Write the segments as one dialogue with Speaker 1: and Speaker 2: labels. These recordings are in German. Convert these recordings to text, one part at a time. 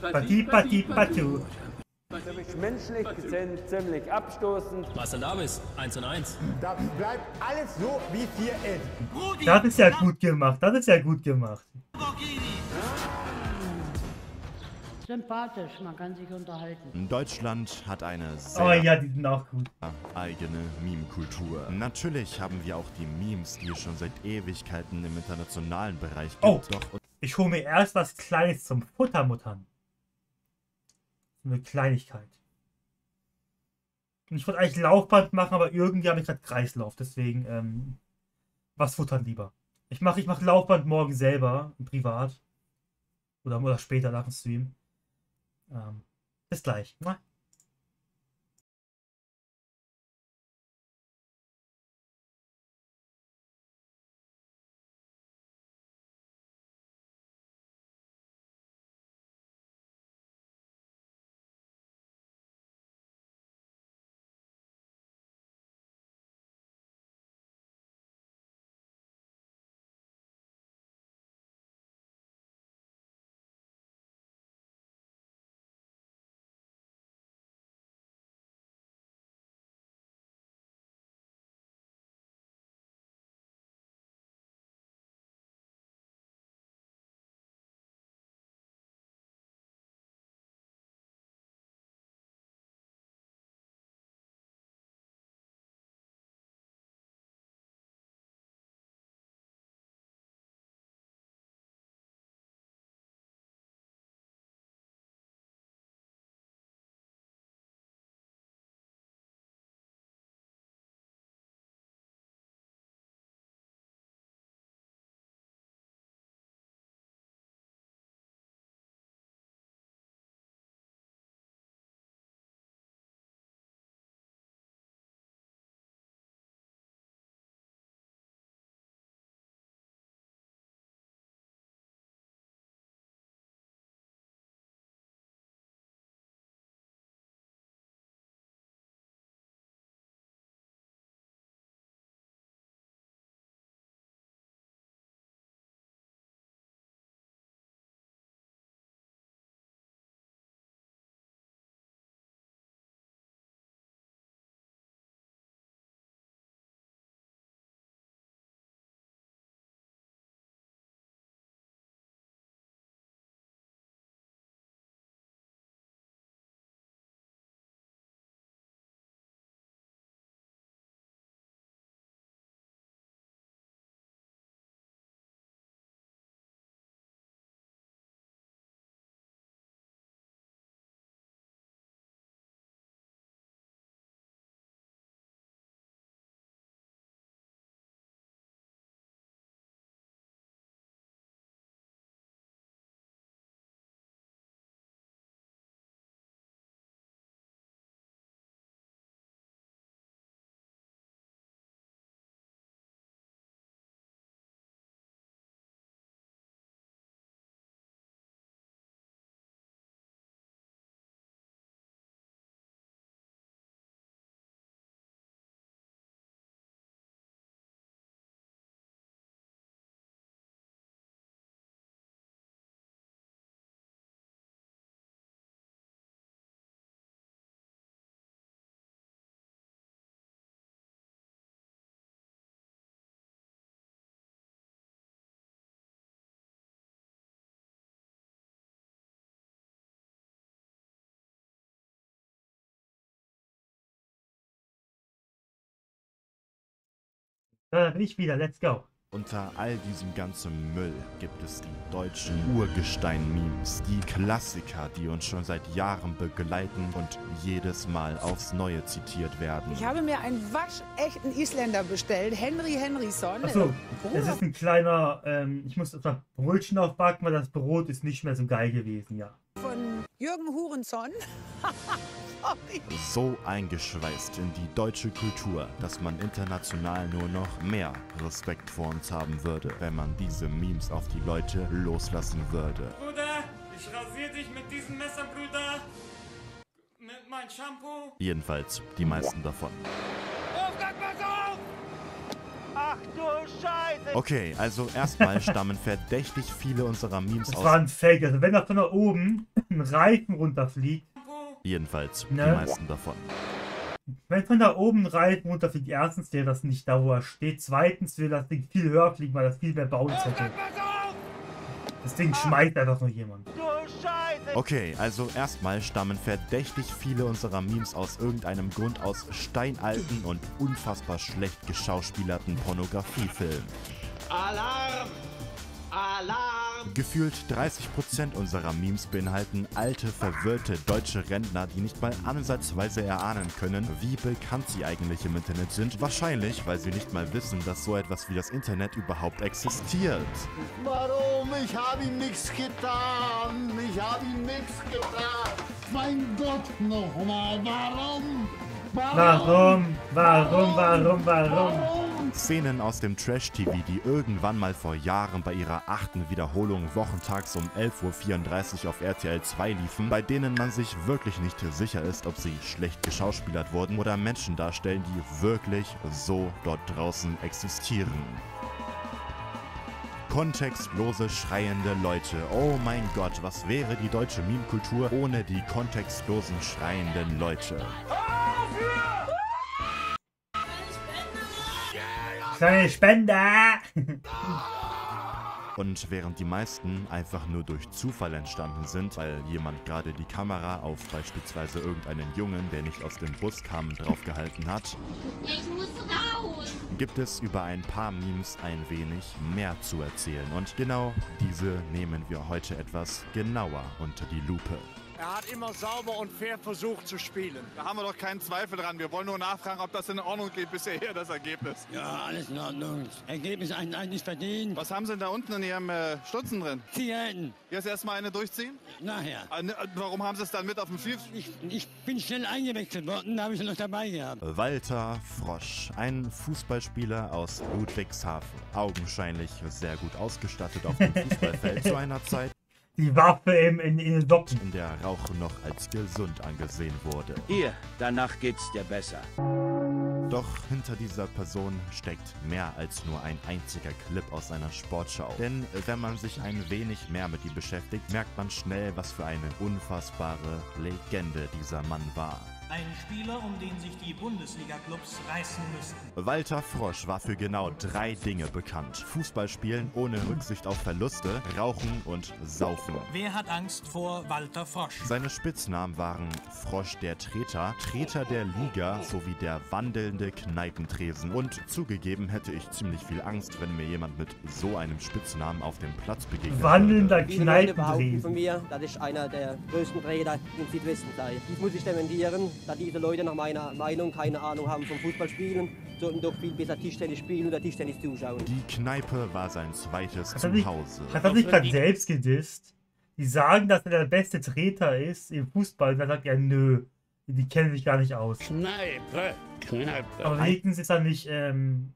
Speaker 1: Pati, pati, patu.
Speaker 2: Menschlich, sind ziemlich abstoßend.
Speaker 3: Marcel Davis, 1 und 1.
Speaker 4: Da bleibt alles so, wie es hier ist.
Speaker 1: Das ist ja gut gemacht. Das ist ja gut gemacht.
Speaker 5: Sympathisch, man kann sich unterhalten.
Speaker 6: Deutschland hat eine sehr
Speaker 1: Oh ja, die sind auch gut.
Speaker 6: eigene Meme-Kultur. Natürlich haben wir auch die Memes, die es schon seit Ewigkeiten im internationalen Bereich gibt.
Speaker 1: Oh.
Speaker 6: Doch
Speaker 1: Ich hole mir erst was Kleines zum Futtermuttern. Eine Kleinigkeit. Und ich wollte eigentlich Laufband machen, aber irgendwie habe ich gerade Kreislauf. Deswegen, ähm, was futtern lieber. Ich mache ich mach Laufband morgen selber, privat. Oder, oder später nach dem Stream. Ähm, bis gleich. Da bin ich wieder. Let's go.
Speaker 6: unter all diesem ganzen Müll gibt es die deutschen Urgestein-Memes. Die Klassiker, die uns schon seit Jahren begleiten und jedes Mal aufs Neue zitiert werden.
Speaker 7: Ich habe mir einen waschechten Isländer bestellt, Henry Henryson.
Speaker 1: Achso,
Speaker 7: Bruder.
Speaker 1: es ist ein kleiner, ähm, ich muss etwa Brötchen aufbacken, weil das Brot ist nicht mehr so geil gewesen, ja.
Speaker 7: von Jürgen Hurenson. Sorry.
Speaker 6: so eingeschweißt in die deutsche Kultur, dass man international nur noch mehr Respekt vor uns haben würde, wenn man diese Memes auf die Leute loslassen würde.
Speaker 8: Bruder, ich rasiere dich mit diesem Messer, Bruder. Mit meinem Shampoo.
Speaker 6: Jedenfalls die meisten davon.
Speaker 8: Wolfgang, pass auf!
Speaker 6: Okay, also erstmal stammen verdächtig viele unserer Memes
Speaker 1: Das
Speaker 6: aus.
Speaker 1: war ein Fake. Also wenn da von da oben ein Reifen runterfliegt,
Speaker 6: Jedenfalls die
Speaker 1: Ne?
Speaker 6: meisten davon.
Speaker 1: wenn von da oben ein Reifen runterfliegt, erstens wäre das nicht da, wo er steht. Zweitens will das Ding viel höher fliegen, weil das viel mehr Bounce hätte. Das Ding schmeißt einfach nur jemand.
Speaker 6: Okay, also erstmal stammen verdächtig viele unserer Memes aus irgendeinem Grund aus steinalten und unfassbar schlecht geschauspielerten Pornografiefilmen.
Speaker 3: Alarm! Alarm!
Speaker 6: Gefühlt 30% unserer Memes beinhalten alte, verwirrte deutsche Rentner, die nicht mal ansatzweise erahnen können, wie bekannt sie eigentlich im Internet sind. Wahrscheinlich, weil sie nicht mal wissen, dass so etwas wie das Internet überhaupt existiert.
Speaker 5: Warum? Ich habe ihm nichts getan. Ich habe ihm nichts getan. Mein Gott, nochmal. Warum?
Speaker 1: Warum? Warum? Warum? Warum?
Speaker 6: Szenen aus dem Trash-TV, die irgendwann mal vor Jahren bei ihrer achten Wiederholung wochentags um 11.34 Uhr auf RTL 2 liefen, bei denen man sich wirklich nicht sicher ist, ob sie schlecht geschauspielert wurden oder Menschen darstellen, die wirklich so dort draußen existieren. Kontextlose schreiende Leute. Oh mein Gott, was wäre die deutsche Meme-Kultur ohne die kontextlosen schreienden Leute?
Speaker 1: Kleine Spender!
Speaker 6: Und während die meisten einfach nur durch Zufall entstanden sind, weil jemand gerade die Kamera auf beispielsweise irgendeinen Jungen, der nicht aus dem Bus kam, draufgehalten hat,
Speaker 9: Ich muss raus.
Speaker 6: gibt es über ein paar Memes ein wenig mehr zu erzählen. Und genau diese nehmen wir heute etwas genauer unter die Lupe.
Speaker 3: Er hat immer sauber und fair versucht zu spielen.
Speaker 10: Da haben wir doch keinen Zweifel dran. Wir wollen nur nachfragen, ob das in Ordnung geht bisher her, das Ergebnis.
Speaker 5: Ja, alles in Ordnung. Ergebnis eigentlich verdient.
Speaker 10: Was haben Sie denn da unten in Ihrem äh, Stutzen drin?
Speaker 5: Zigaretten.
Speaker 10: Jetzt erstmal eine durchziehen?
Speaker 5: Nachher.
Speaker 10: Ah, ne, Warum haben Sie es dann mit auf dem Schiff?
Speaker 5: Ich, ich bin schnell eingewechselt worden, da habe ich noch dabei gehabt.
Speaker 6: Walter Frosch, ein Fußballspieler aus Ludwigshafen, augenscheinlich sehr gut ausgestattet auf dem Fußballfeld zu einer Zeit,
Speaker 1: Die Waffe im, in, in den
Speaker 6: in der Rauchen noch als gesund angesehen wurde.
Speaker 3: Hier, danach geht's dir besser.
Speaker 6: Doch hinter dieser Person steckt mehr als nur ein einziger Clip aus einer Sportschau. Denn wenn man sich ein wenig mehr mit ihm beschäftigt, merkt man schnell, was für eine unfassbare Legende dieser Mann war.
Speaker 11: Ein Spieler, um den sich die Bundesliga-Clubs reißen müssten.
Speaker 6: Walter Frosch war für genau drei Dinge bekannt. Fußball spielen ohne Rücksicht auf Verluste, Rauchen und Saufen.
Speaker 11: Wer hat Angst vor Walter Frosch?
Speaker 6: Seine Spitznamen waren Frosch der Treter, Treter der Liga sowie der wandelnde Kneipentresen. Und zugegeben hätte ich ziemlich viel Angst, wenn mir jemand mit so einem Spitznamen auf dem Platz begegnet
Speaker 1: Wandelnder
Speaker 2: behaupten von
Speaker 1: Kneipentresen.
Speaker 2: mir, dass ich einer der größten Trainer im Südwesten sei. Dies muss ich dementieren, da diese Leute nach meiner Meinung keine Ahnung haben vom Fußballspielen, sollten doch viel besser Tischtennis spielen oder Tischtennis zuschauen.
Speaker 6: Die Kneipe war sein zweites
Speaker 1: Hat er
Speaker 6: Zuhause.
Speaker 1: hat er sich gerade selbst gedisst? Die sagen, dass er der beste Treter ist im Fußball. Und dann sagt er, nö. Die kennen sich gar nicht aus.
Speaker 5: Kneipe. Kneipe.
Speaker 1: Aber wenigstens ist er nicht, ähm,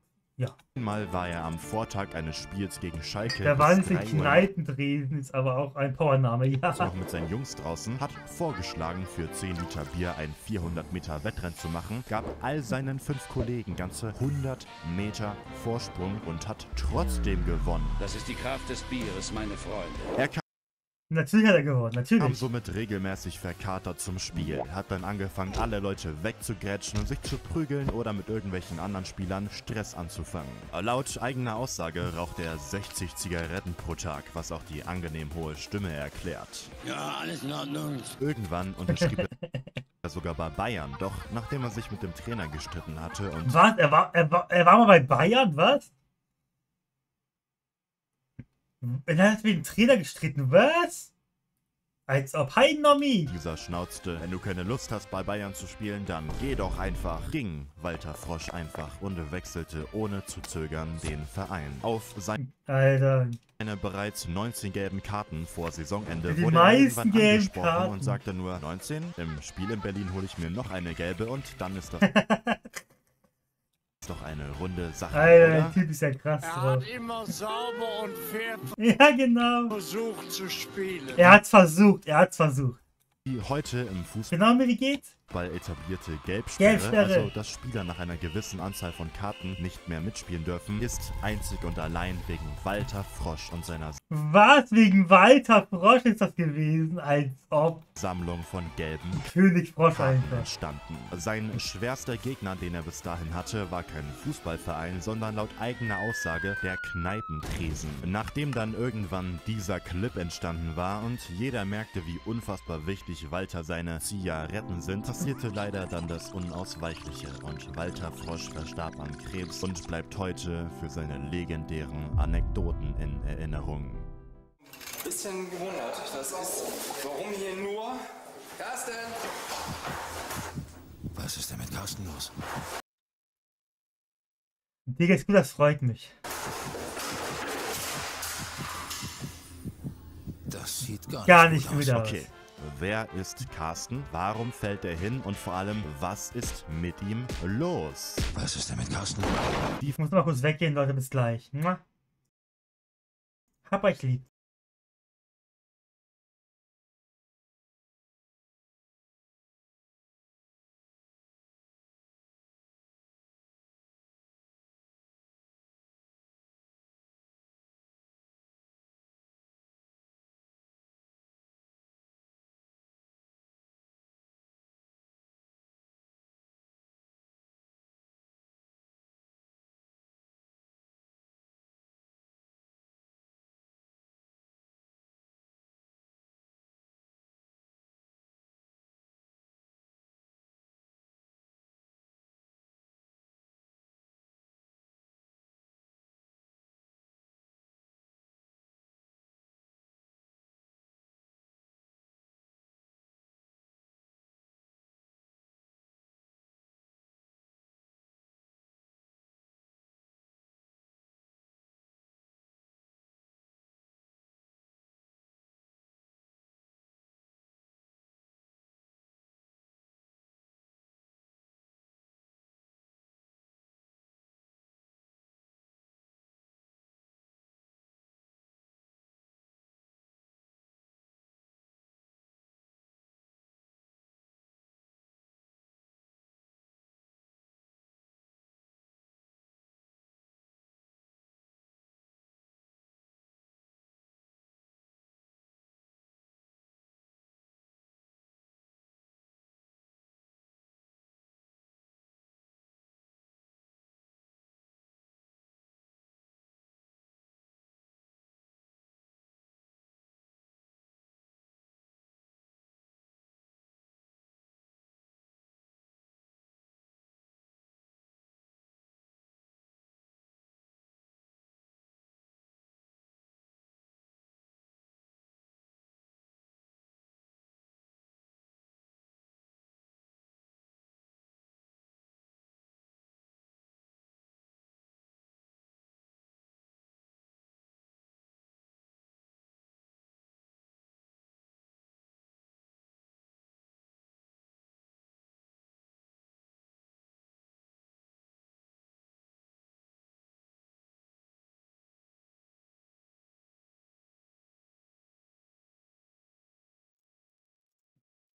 Speaker 6: Einmal war er am Vortag eines Spiels gegen Schalke
Speaker 1: der
Speaker 6: bis
Speaker 1: Wahnsinn
Speaker 6: 3 Uhr
Speaker 1: Kneipentresen ist aber auch ein Powername, ja.
Speaker 6: noch mit seinen Jungs draußen, hat vorgeschlagen, für 10 Liter Bier ein 400 Meter Wettrennen zu machen, gab all seinen fünf Kollegen ganze 100 Meter Vorsprung und hat trotzdem gewonnen.
Speaker 3: Das ist die Kraft des Bieres, meine Freunde.
Speaker 6: Er
Speaker 1: Natürlich hat er gewonnen, natürlich.
Speaker 6: somit regelmäßig verkatert zum Spiel, hat dann angefangen, alle Leute wegzugrätschen und sich zu prügeln oder mit irgendwelchen anderen Spielern Stress anzufangen. Laut eigener Aussage raucht er 60 Zigaretten pro Tag, was auch die angenehm hohe Stimme erklärt.
Speaker 5: Ja, alles in Ordnung.
Speaker 6: Irgendwann unterschrieb er sogar bei Bayern, doch nachdem er sich mit dem Trainer gestritten hatte und
Speaker 1: Was? Er war, er war, er war mal bei Bayern, was? Er hat mit dem Trainer gestritten, was? Als ob Heidennomie.
Speaker 6: dieser schnauzte, wenn du keine Lust hast bei Bayern zu spielen, dann geh doch einfach. Ging Walter Frosch einfach und wechselte ohne zu zögern den Verein. Auf seine
Speaker 1: Alter.
Speaker 6: bereits 19 gelben Karten vor Saisonende
Speaker 1: Die
Speaker 6: wurde
Speaker 1: meisten
Speaker 6: irgendwann angesprochen
Speaker 1: Karten.
Speaker 6: und sagte nur 19. Im Spiel in Berlin hole ich mir noch eine gelbe und dann ist das ist doch eine runde Sache,
Speaker 1: Alter,
Speaker 6: oder?
Speaker 1: der Typ ist ja krass
Speaker 3: Er
Speaker 1: drauf.
Speaker 3: hat immer sauber und fair
Speaker 1: Ja, genau.
Speaker 3: versucht zu spielen.
Speaker 1: Er hat's versucht, er hat's versucht.
Speaker 6: Die heute im Fußball
Speaker 1: Genau wie geht's?
Speaker 6: Fußball etablierte Gelbsperre,
Speaker 1: Gelbsperre.
Speaker 6: also dass Spieler nach einer gewissen Anzahl von Karten nicht mehr mitspielen dürfen, ist einzig und allein wegen Walter Frosch und seiner
Speaker 1: Was? Wegen Walter Frosch ist das gewesen? Als ob.
Speaker 6: Sammlung von gelben
Speaker 1: König Frosch
Speaker 6: Karten
Speaker 1: einfach.
Speaker 6: entstanden. Sein schwerster Gegner, den er bis dahin hatte, war kein Fußballverein, sondern laut eigener Aussage der Kneipentresen. Nachdem dann irgendwann dieser Clip entstanden war und jeder merkte, wie unfassbar wichtig Walter seine Zigaretten sind, passierte leider dann das Unausweichliche und Walter Frosch verstarb an Krebs und bleibt heute für seine legendären Anekdoten in Erinnerung.
Speaker 12: Bisschen gewundert. Das ist, warum hier nur... Carsten!
Speaker 13: Was ist denn mit Carsten los?
Speaker 1: Dir geht's gut, das freut mich.
Speaker 13: Das sieht gar,
Speaker 1: Gar
Speaker 13: nicht
Speaker 1: nicht gut aus.
Speaker 6: Okay. Wer ist Carsten? Warum fällt er hin? Und vor allem, was ist mit ihm los?
Speaker 13: Was ist denn mit Carsten?
Speaker 1: Ich muss mal kurz weggehen, Leute, bis gleich. Hab euch lieb.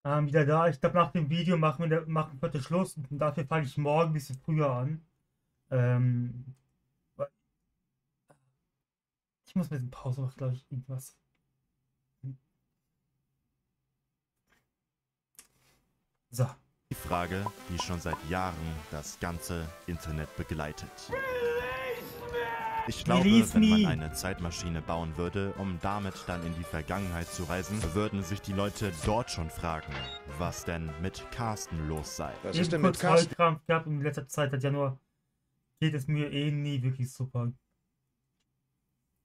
Speaker 1: Ähm, wieder da. Ich glaube, nach dem Video machen wir, machen wir heute Schluss. Und dafür fange ich morgen ein bisschen früher an. Ähm, ich muss mit Pause machen, glaube ich, irgendwas. So.
Speaker 6: Die Frage, die schon seit Jahren das ganze Internet begleitet. Ich glaube, wenn man eine Zeitmaschine bauen würde, um damit dann in die Vergangenheit zu reisen, würden sich die Leute dort schon fragen, was denn mit Carsten los sei.
Speaker 10: Was ist denn mit Carsten?
Speaker 1: Vollkrampf gehabt und in letzter Zeit hat Januar geht es mir eh nie wirklich super.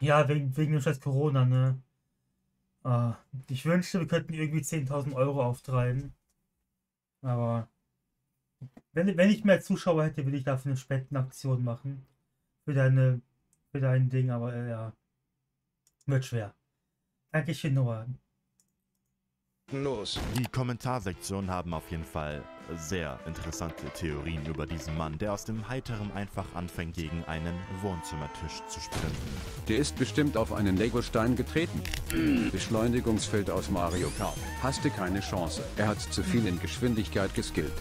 Speaker 1: Ja, wegen, wegen dem scheiß Corona, ne? Ah, ich wünschte, wir könnten irgendwie 10.000 Euro auftreiben. Aber wenn, wenn ich mehr Zuschauer hätte, würde ich dafür eine Spendenaktion machen. Für deine, für dein Ding, aber äh, ja. Wird schwer. Dankeschön, Noah.
Speaker 3: los.
Speaker 6: Die Kommentarsektionen haben auf jeden Fall sehr interessante Theorien über diesen Mann, der aus dem Heiteren einfach anfängt, gegen einen Wohnzimmertisch zu sprinten.
Speaker 14: Der ist bestimmt auf einen Legostein getreten. Beschleunigungsfeld aus Mario Kart. Hasste keine Chance. Er hat zu viel in Geschwindigkeit geskillt.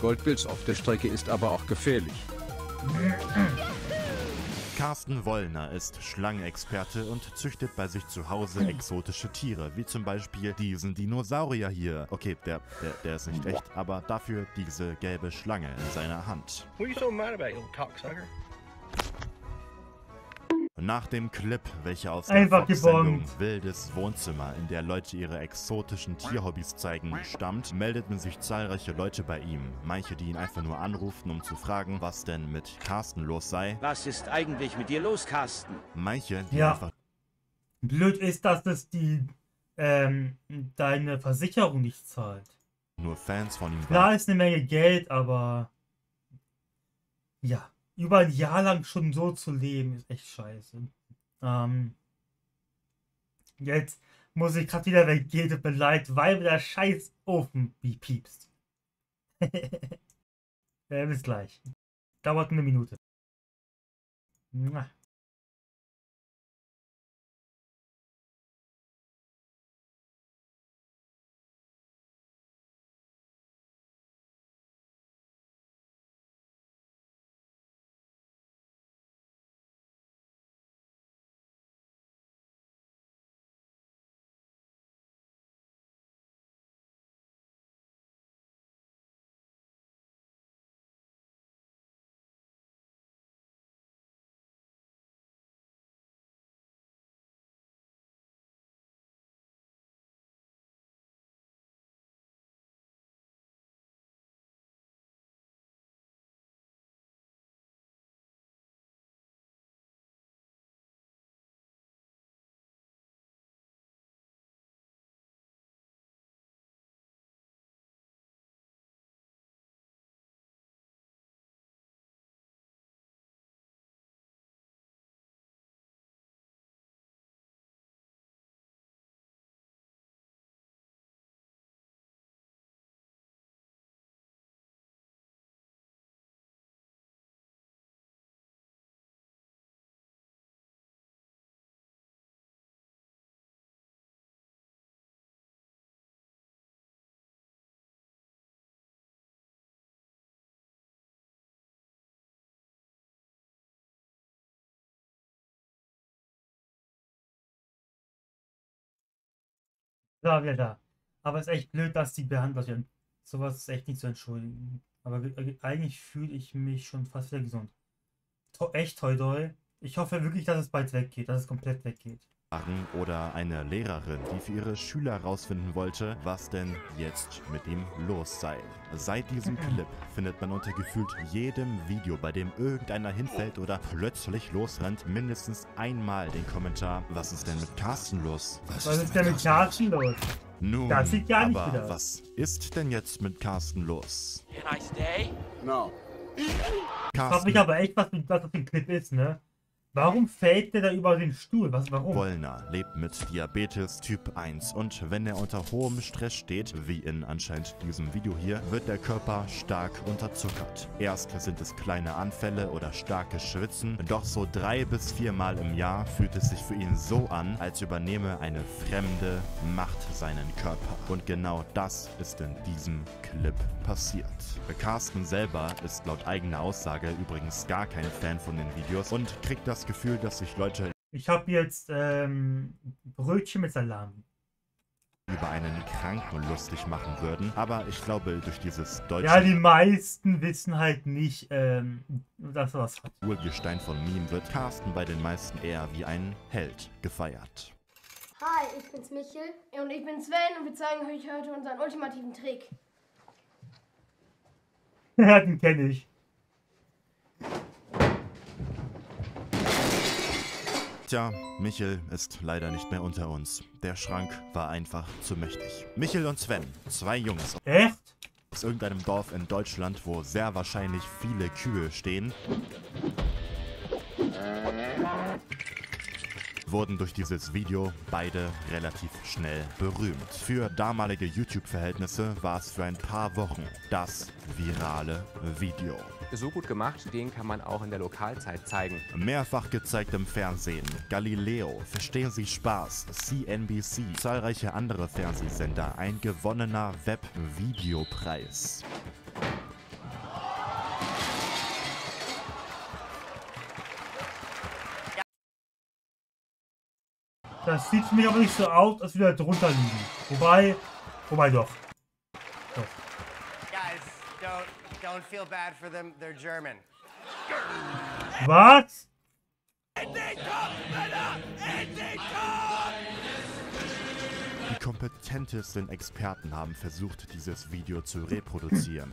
Speaker 14: Goldpilz auf der Strecke ist aber auch gefährlich.
Speaker 6: Carsten Wollner ist Schlangenexperte und züchtet bei sich zu Hause exotische Tiere, wie zum Beispiel diesen Dinosaurier hier. Okay, der, der, der ist nicht echt, aber dafür diese gelbe Schlange in seiner Hand.
Speaker 15: What are you so mad about, you cocksucker?
Speaker 6: Nach dem Clip, welcher aus
Speaker 1: Einfach
Speaker 6: der Fox-Sendung. Wildes Wohnzimmer, in der Leute ihre exotischen Tierhobbys zeigen, stammt, meldeten sich zahlreiche Leute bei ihm. Manche, die ihn einfach nur anruften, um zu fragen, was denn mit Carsten los sei.
Speaker 3: Was ist eigentlich mit dir los, Carsten?
Speaker 6: Manche, die
Speaker 1: Ja.
Speaker 6: einfach
Speaker 1: Blöd ist, dass es die ähm, deine Versicherung nicht zahlt.
Speaker 6: nur Fans von ihm
Speaker 1: Klar
Speaker 6: waren.
Speaker 1: ist eine Menge Geld, aber ja, über ein Jahr lang schon so zu leben, ist echt scheiße. Ähm, jetzt muss ich gerade wieder weggehen, tut mir leid, weil mir der scheiß Ofen wie piepst. äh, bis gleich. Dauert eine Minute. Da, wieder da. Aber es ist echt blöd, dass die behandelt werden. Sowas ist echt nicht zu entschuldigen. Aber ge- eigentlich fühle ich mich schon fast wieder gesund. To echt toi toi. Ich hoffe wirklich, dass es bald weggeht, dass es komplett weggeht.
Speaker 6: Waren oder eine Lehrerin, die für ihre Schüler herausfinden wollte, was denn jetzt mit ihm los sei. Seit diesem Clip findet man unter gefühlt jedem Video, bei dem irgendeiner hinfällt oder plötzlich losrennt, mindestens einmal den Kommentar, was ist denn mit Carsten los?
Speaker 1: Was ist denn mit Carsten los?
Speaker 6: Nun,
Speaker 1: Das sieht gar nicht
Speaker 6: aber
Speaker 1: aus.
Speaker 6: was ist denn jetzt mit Carsten los?
Speaker 3: Can I stay?
Speaker 10: No.
Speaker 1: Ich frag
Speaker 6: Carsten
Speaker 1: mich aber echt, was, was das für ein Clip ist, ne? Warum fällt der da über den Stuhl? Was, warum?
Speaker 6: Wollner lebt mit Diabetes Typ 1 und wenn er unter hohem Stress steht, wie in anscheinend diesem Video hier, wird der Körper stark unterzuckert. Erst sind es kleine Anfälle oder starke Schwitzen, doch so drei bis viermal im Jahr fühlt es sich für ihn so an, als übernehme eine fremde Macht seinen Körper. Und genau das ist in diesem Clip passiert. Carsten selber ist laut eigener Aussage übrigens gar kein Fan von den Videos und kriegt das Gefühl, dass sich Leute
Speaker 1: Ich habe jetzt ähm, Brötchen mit Salami.
Speaker 6: über einen Kranken lustig machen würden. Aber ich glaube, durch dieses deutsche
Speaker 1: Ja, die meisten wissen halt nicht, ähm, dass er was hat.
Speaker 6: Urgestein von Meme wird Carsten bei den meisten eher wie ein Held gefeiert.
Speaker 16: Hi, ich bin's Michel und ich bin Sven und wir zeigen euch heute unseren ultimativen Trick.
Speaker 1: Ja, den kenne ich.
Speaker 6: Tja, Michel ist leider nicht mehr unter uns. Der Schrank war einfach zu mächtig. Michel und Sven, zwei Jungs
Speaker 1: Echt?
Speaker 6: aus irgendeinem Dorf in Deutschland, wo sehr wahrscheinlich viele Kühe stehen, wurden durch dieses Video beide relativ schnell berühmt. Für damalige YouTube-Verhältnisse war es für ein paar Wochen das virale Video.
Speaker 17: So gut gemacht, den kann man auch in der Lokalzeit zeigen.
Speaker 6: Mehrfach gezeigt im Fernsehen. Galileo, Verstehen Sie Spaß, CNBC, zahlreiche andere Fernsehsender, ein gewonnener Web-Videopreis.
Speaker 1: Das sieht für mich aber nicht so aus, als würde er drunter liegen. Wobei, wobei doch. Doch.
Speaker 18: Guys, don't don't feel bad for them. They're German.
Speaker 1: Was?
Speaker 6: Die kompetentesten Experten haben versucht, dieses Video zu reproduzieren.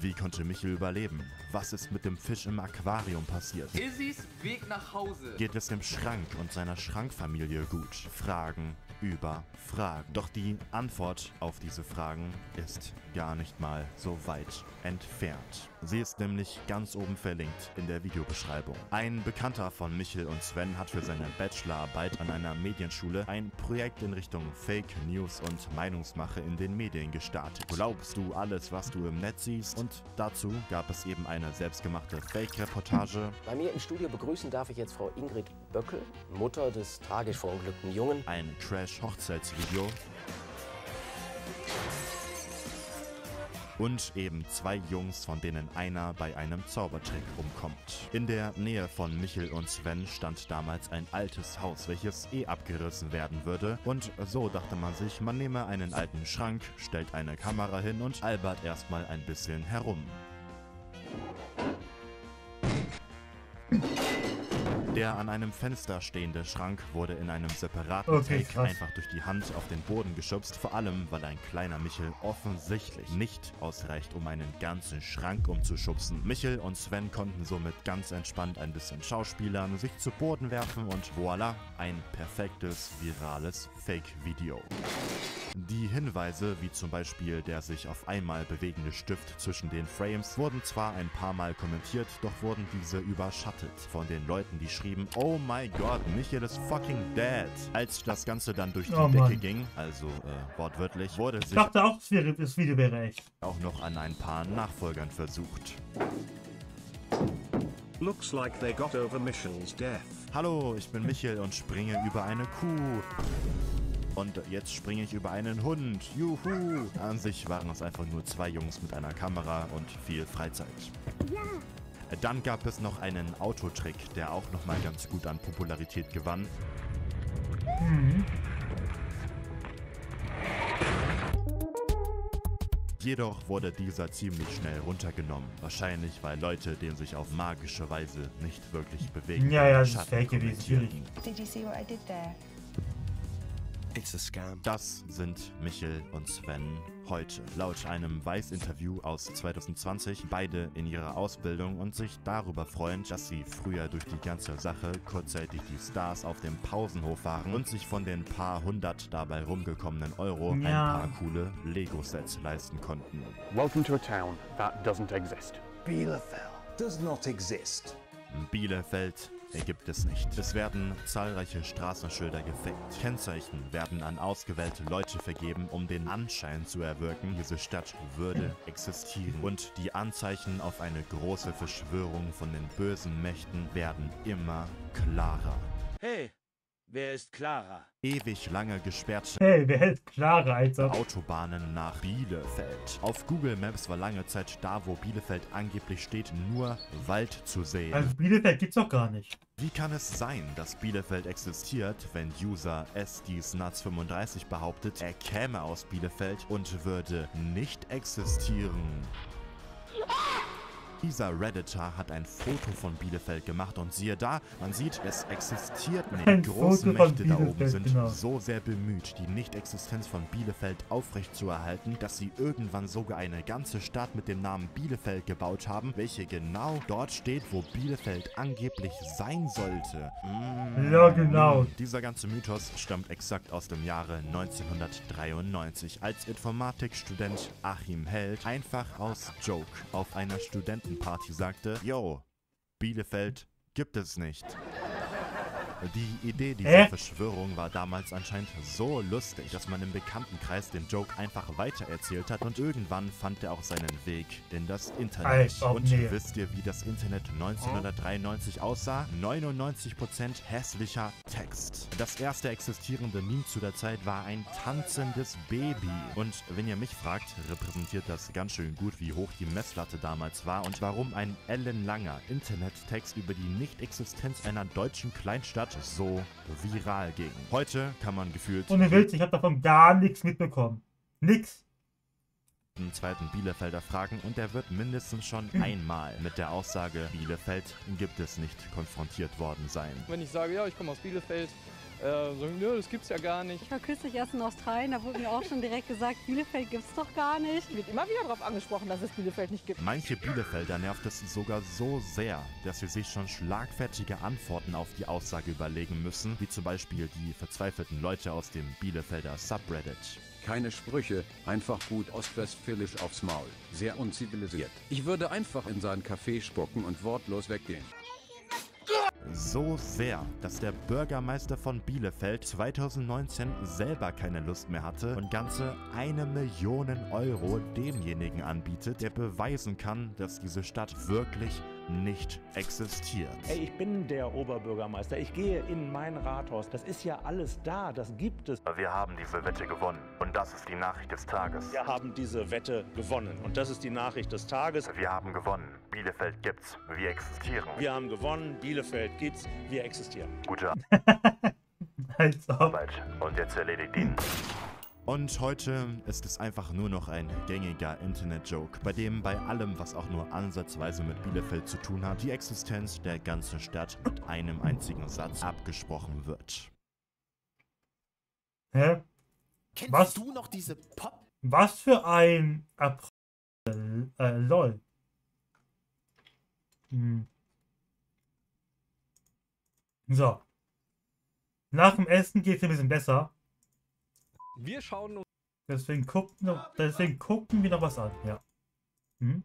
Speaker 6: Wie konnte Michel überleben? Was ist mit dem Fisch im Aquarium passiert?
Speaker 19: Izzys Weg nach Hause.
Speaker 6: Geht es dem Schrank und seiner Schrankfamilie gut? Fragen über Fragen. Doch die Antwort auf diese Fragen ist gar nicht mal so weit entfernt. Sie ist nämlich ganz oben verlinkt in der Videobeschreibung. Ein Bekannter von Michel und Sven hat für seine Bachelorarbeit an einer Medienschule ein Projekt in Richtung Fake News und Meinungsmache in den Medien gestartet. Glaubst du alles, was du im Netz siehst? Und dazu gab es eben eine selbstgemachte Fake-Reportage.
Speaker 20: Bei mir im Studio begrüßen darf ich jetzt Frau Ingrid Böckel, Mutter des tragisch verunglückten Jungen.
Speaker 6: Ein Trash-Hochzeitsvideo. Und eben zwei Jungs, von denen einer bei einem Zaubertrick umkommt. In der Nähe von Michel und Sven stand damals ein altes Haus, welches eh abgerissen werden würde. Und so dachte man sich, man nehme einen alten Schrank, stellt eine Kamera hin und albert erstmal ein bisschen herum. Der an einem Fenster stehende Schrank wurde in einem separaten
Speaker 1: Okay,
Speaker 6: Take
Speaker 1: krass.
Speaker 6: einfach durch die Hand auf den Boden geschubst, vor allem weil ein kleiner Michel offensichtlich nicht ausreicht, um einen ganzen Schrank umzuschubsen. Michel und Sven konnten somit ganz entspannt ein bisschen schauspielern, sich zu Boden werfen und voilà, ein perfektes virales Fake-Video. Die Hinweise, wie zum Beispiel der sich auf einmal bewegende Stift zwischen den Frames, wurden zwar ein paar Mal kommentiert, doch wurden diese überschattet von den Leuten, die schrieben, oh my god, Michael ist fucking dead. Als das Ganze dann durch die
Speaker 1: Oh
Speaker 6: Decke
Speaker 1: Mann.
Speaker 6: ging, also äh, wortwörtlich, wurde
Speaker 1: Ich
Speaker 6: sich
Speaker 1: dachte auch, das, wäre, das Video wäre echt.
Speaker 6: auch noch an ein paar Nachfolgern versucht.
Speaker 21: Looks like they got over Michel's death.
Speaker 6: Hallo, ich bin Michel und springe über eine Kuh. Und jetzt springe ich über einen Hund. Juhu! An sich waren es einfach nur zwei Jungs mit einer Kamera und viel Freizeit. Dann gab es noch einen Autotrick, der auch nochmal ganz gut an Popularität gewann.
Speaker 1: Mhm.
Speaker 6: Jedoch wurde dieser ziemlich schnell runtergenommen. Wahrscheinlich, weil Leute den sich auf magische Weise nicht wirklich bewegen.
Speaker 1: Ja, ja, das ist fake gewesen.
Speaker 22: Did you see what I did there?
Speaker 13: It's a scam.
Speaker 6: Das sind Michel und Sven heute. Laut einem Weiß-Interview aus 2020 beide in ihrer Ausbildung und sich darüber freuend, dass sie früher durch die ganze Sache kurzzeitig die Stars auf dem Pausenhof waren und sich von den paar hundert dabei rumgekommenen Euro ein
Speaker 11: Ja.
Speaker 6: paar coole Lego-Sets leisten konnten.
Speaker 11: Welcome to a town that doesn't exist.
Speaker 4: Bielefeld does not exist.
Speaker 6: Bielefeld gibt es nicht. Es werden zahlreiche Straßenschilder gefaked. Kennzeichen werden an ausgewählte Leute vergeben, um den Anschein zu erwirken, diese Stadt würde existieren. Und die Anzeichen auf eine große Verschwörung von den bösen Mächten werden immer klarer.
Speaker 3: Hey, wer ist Clara?
Speaker 6: Ewig lange gesperrte
Speaker 1: Hey, wer hält klare, Alter?
Speaker 6: Autobahnen nach Bielefeld. Auf Google Maps war lange Zeit da, wo Bielefeld angeblich steht, nur Wald zu sehen.
Speaker 1: Also Bielefeld gibt's doch gar nicht.
Speaker 6: Wie kann es sein, dass Bielefeld existiert, wenn User SDSnuts35 behauptet, er käme aus Bielefeld und würde nicht existieren? Dieser Redditor hat ein Foto von Bielefeld gemacht und siehe da, man sieht, es existiert nicht. Die großen Mächte da oben sind
Speaker 1: genau.
Speaker 6: so sehr bemüht, die Nicht-Existenz von Bielefeld aufrechtzuerhalten, dass sie irgendwann sogar eine ganze Stadt mit dem Namen Bielefeld gebaut haben, welche genau dort steht, wo Bielefeld angeblich sein sollte. Mm.
Speaker 1: Ja, genau.
Speaker 6: Dieser ganze Mythos stammt exakt aus dem Jahre 1993, als Informatikstudent Achim Held einfach aus Joke auf einer Studentenparty sagte, Yo, Bielefeld gibt es nicht. Die Idee dieser
Speaker 1: Hä?
Speaker 6: Verschwörung war damals anscheinend so lustig, dass man im Bekanntenkreis den Joke einfach weitererzählt hat und irgendwann fand er auch seinen Weg in das Internet.
Speaker 1: Als ob
Speaker 6: und
Speaker 1: nee.
Speaker 6: wisst ihr, wie das Internet 1993 aussah? 99% hässlicher Text. Das erste existierende Meme zu der Zeit war ein tanzendes Baby. Und wenn ihr mich fragt, repräsentiert das ganz schön gut, wie hoch die Messlatte damals war und warum ein ellenlanger Internettext über die Nicht-Existenz einer deutschen Kleinstadt so viral ging. Heute kann man gefühlt
Speaker 1: Ohne Witz, ich habe davon gar nichts mitbekommen. Nix.
Speaker 6: den zweiten Bielefelder fragen und er wird mindestens schon einmal mit der Aussage Bielefeld gibt es nicht konfrontiert worden sein.
Speaker 23: Wenn ich sage, ja, ich komme aus Bielefeld, äh, sagen, nö, das gibt's ja gar nicht.
Speaker 22: Ich war kürzlich erst in Australien, da wurde mir auch schon direkt gesagt, Bielefeld gibt's doch gar nicht.
Speaker 24: Wird immer wieder darauf angesprochen, dass es Bielefeld nicht gibt.
Speaker 6: Manche Bielefelder nervt es sogar so sehr, dass sie sich schon schlagfertige Antworten auf die Aussage überlegen müssen, wie zum Beispiel die verzweifelten Leute aus dem Bielefelder Subreddit.
Speaker 14: Keine Sprüche, einfach gut ostwestfälisch aufs Maul. Sehr unzivilisiert. Ich würde einfach in sein Café spucken und wortlos weggehen.
Speaker 6: So sehr, dass der Bürgermeister von Bielefeld 2019 selber keine Lust mehr hatte und ganze eine Million Euro demjenigen anbietet, der beweisen kann, dass diese Stadt wirklich nicht existiert.
Speaker 25: Ey, ich bin der Oberbürgermeister. Ich gehe in mein Rathaus. Das ist ja alles da. Das gibt es.
Speaker 6: Wir haben diese Wette gewonnen und das ist die Nachricht des Tages.
Speaker 25: Wir haben diese Wette gewonnen. Und das ist die Nachricht des Tages.
Speaker 6: Wir haben gewonnen. Bielefeld gibt's. Wir existieren.
Speaker 25: Wir haben gewonnen. Bielefeld gibt's. Wir existieren.
Speaker 6: Gute. Arbeit. Und jetzt erledigt ihn. Und heute ist es einfach nur noch ein gängiger Internet-Joke, bei dem bei allem, was auch nur ansatzweise mit Bielefeld zu tun hat, die Existenz der ganzen Stadt mit einem einzigen Satz abgesprochen wird.
Speaker 1: Hä?
Speaker 26: Kennst
Speaker 1: Was?
Speaker 26: du noch diese Pop?
Speaker 1: Was für ein April. Äh, lol. Hm. So. Nach dem Essen geht es ein bisschen besser.
Speaker 23: Wir schauen uns
Speaker 1: Deswegen gucken, noch, deswegen gucken wir noch was an. Ja. Hm?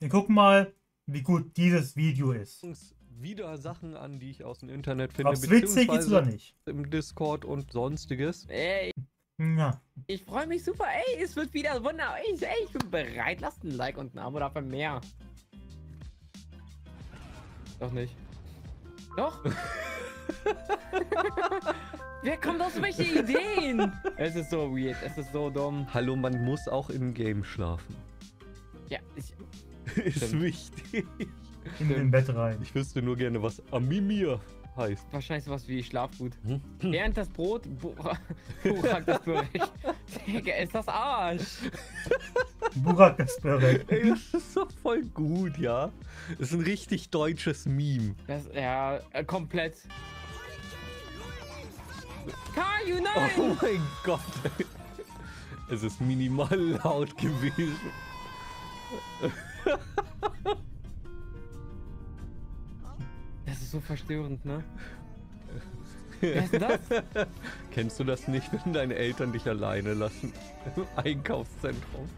Speaker 1: Wir gucken mal, wie gut dieses Video ist.
Speaker 23: wieder Sachen an, die ich aus dem Internet finde.
Speaker 1: Ob's witzig ist oder nicht.
Speaker 23: Im Discord und sonstiges.
Speaker 27: Ey,
Speaker 1: Ja.
Speaker 27: ich freue mich super. Ey, es wird wieder wunderbar. Ey, ey, ich bin bereit. Lasst ein Like und ein Abo dafür mehr.
Speaker 23: Doch nicht.
Speaker 27: Doch. Wer kommt auf solche Ideen? Es ist so weird. Es ist so dumm.
Speaker 23: Hallo, man muss auch im Game schlafen.
Speaker 27: Ja, ich.
Speaker 23: Ist wichtig.
Speaker 1: In den Bett rein.
Speaker 23: Ich wüsste nur gerne, was Amimir heißt.
Speaker 27: Wahrscheinlich sowas wie Schlafgut. Während das Brot. Burak das Bericht. Digga, ist das Arsch.
Speaker 1: Burak das Bericht.
Speaker 23: Ey, das ist doch voll gut, ja. Das ist ein richtig deutsches Meme.
Speaker 27: Das, ja, äh, komplett. Kaju,
Speaker 23: Oh mein Gott. Es ist minimal laut gewesen.
Speaker 27: Das ist so verstörend, ne? Wer ist denn das?
Speaker 23: Kennst du das nicht, wenn deine Eltern dich alleine lassen? Im Einkaufszentrum.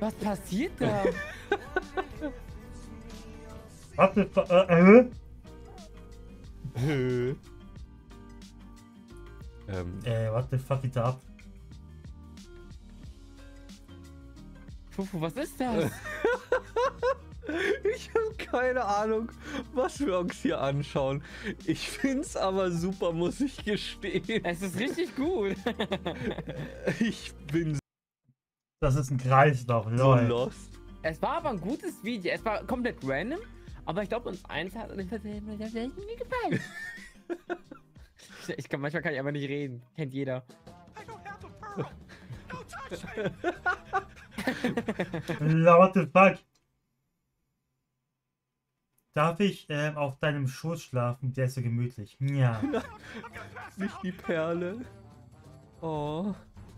Speaker 27: Was passiert da?
Speaker 1: Warte, äh, äh? Fuck da ab?
Speaker 27: Fufu, was ist das?
Speaker 23: ich habe keine Ahnung, was wir uns hier anschauen. Ich find's aber super, muss ich gestehen.
Speaker 27: Es ist richtig gut.
Speaker 23: ich bin
Speaker 1: Das ist ein Kreislauf,
Speaker 23: so
Speaker 1: lol.
Speaker 23: lost.
Speaker 27: Es war aber ein gutes Video. Es war komplett random, aber ich glaube, uns eins hat mir gefallen. Ich kann, manchmal kann ich aber nicht reden. Kennt jeder.
Speaker 1: La, what the fuck? Darf ich ähm, auf deinem Schoß schlafen? Der ist so gemütlich. Ja.
Speaker 23: Nicht die Perle. Oh.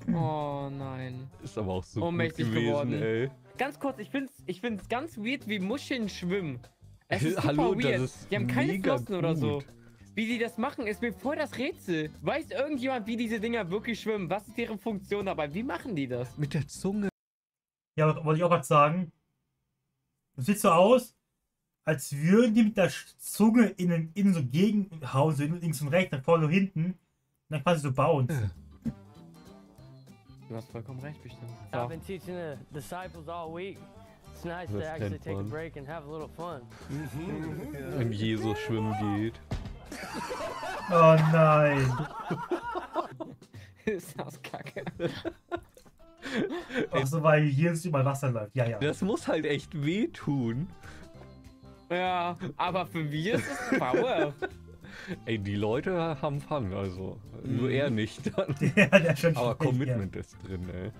Speaker 27: Oh nein.
Speaker 23: Ist aber auch so
Speaker 27: Ohnmächtig
Speaker 23: gut gewesen,
Speaker 27: geworden.
Speaker 23: ey.
Speaker 27: Ganz kurz, ich find's, ich find's ganz weird, wie Muscheln schwimmen. Es ist super
Speaker 23: Hallo, das
Speaker 27: weird.
Speaker 23: ist
Speaker 27: die haben keine Flossen oder so. Wie die das machen, ist mir voll das Rätsel. Weiß irgendjemand, wie diese Dinger wirklich schwimmen? Was ist deren Funktion dabei? Wie machen die das?
Speaker 23: Mit der Zunge.
Speaker 1: Ja, wollte ich auch was sagen. Das sieht so aus, als würden die mit der Zunge in, in so gegenhauen, so links und rechts, nach vorne und hinten. Und dann quasi so bauen.
Speaker 27: Du hast vollkommen recht, bestimmt.
Speaker 28: I've been teaching the disciples all week. It's nice to actually take a break and have a little fun.
Speaker 23: Wenn Jesus schwimmen geht.
Speaker 1: Oh nein.
Speaker 27: ist das kacke.
Speaker 1: Ach so, weil hier ist überall Wasser läuft. Ja, ja.
Speaker 23: Das muss halt echt wehtun.
Speaker 27: Ja, aber für wir ist es Power.
Speaker 23: Ey, die Leute haben Fun, also. Nur er nicht. Dann.
Speaker 1: Ja, der ist schon
Speaker 23: Aber Commitment ist drin, ey.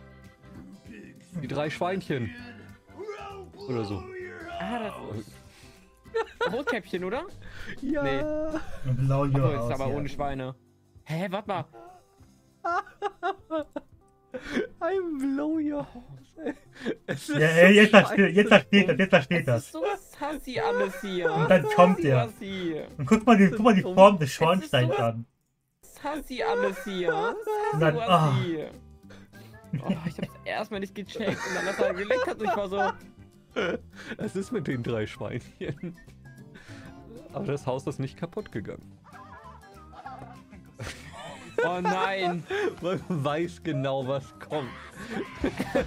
Speaker 23: Die drei Schweinchen. Oder so.
Speaker 27: Ah, das Rotkäppchen, oder?
Speaker 23: Ja.
Speaker 27: Nee.
Speaker 1: Blau hier
Speaker 27: ist
Speaker 1: aus,
Speaker 27: aber
Speaker 1: ja.
Speaker 27: ohne Schweine. Hä, warte mal.
Speaker 23: I'm blow your house. Es ist
Speaker 1: Ja, ey, jetzt
Speaker 23: so
Speaker 1: versteht, jetzt versteht das, jetzt versteht das.
Speaker 27: So sassy alles hier.
Speaker 1: Und dann kommt
Speaker 27: Sassy,
Speaker 1: er.
Speaker 27: sassy.
Speaker 1: Und guck mal die, guck mal die Form des Schornsteins
Speaker 27: so-
Speaker 1: an.
Speaker 27: Sassy alles hier.
Speaker 1: Und dann.
Speaker 27: Sassy. Oh, ich hab's erstmal nicht gecheckt und dann, dass er geleckt hat und ich war so.
Speaker 23: Es ist mit den drei Schweinchen. Aber das Haus ist nicht kaputt gegangen.
Speaker 27: Oh nein.
Speaker 23: Man weiß genau, was kommt.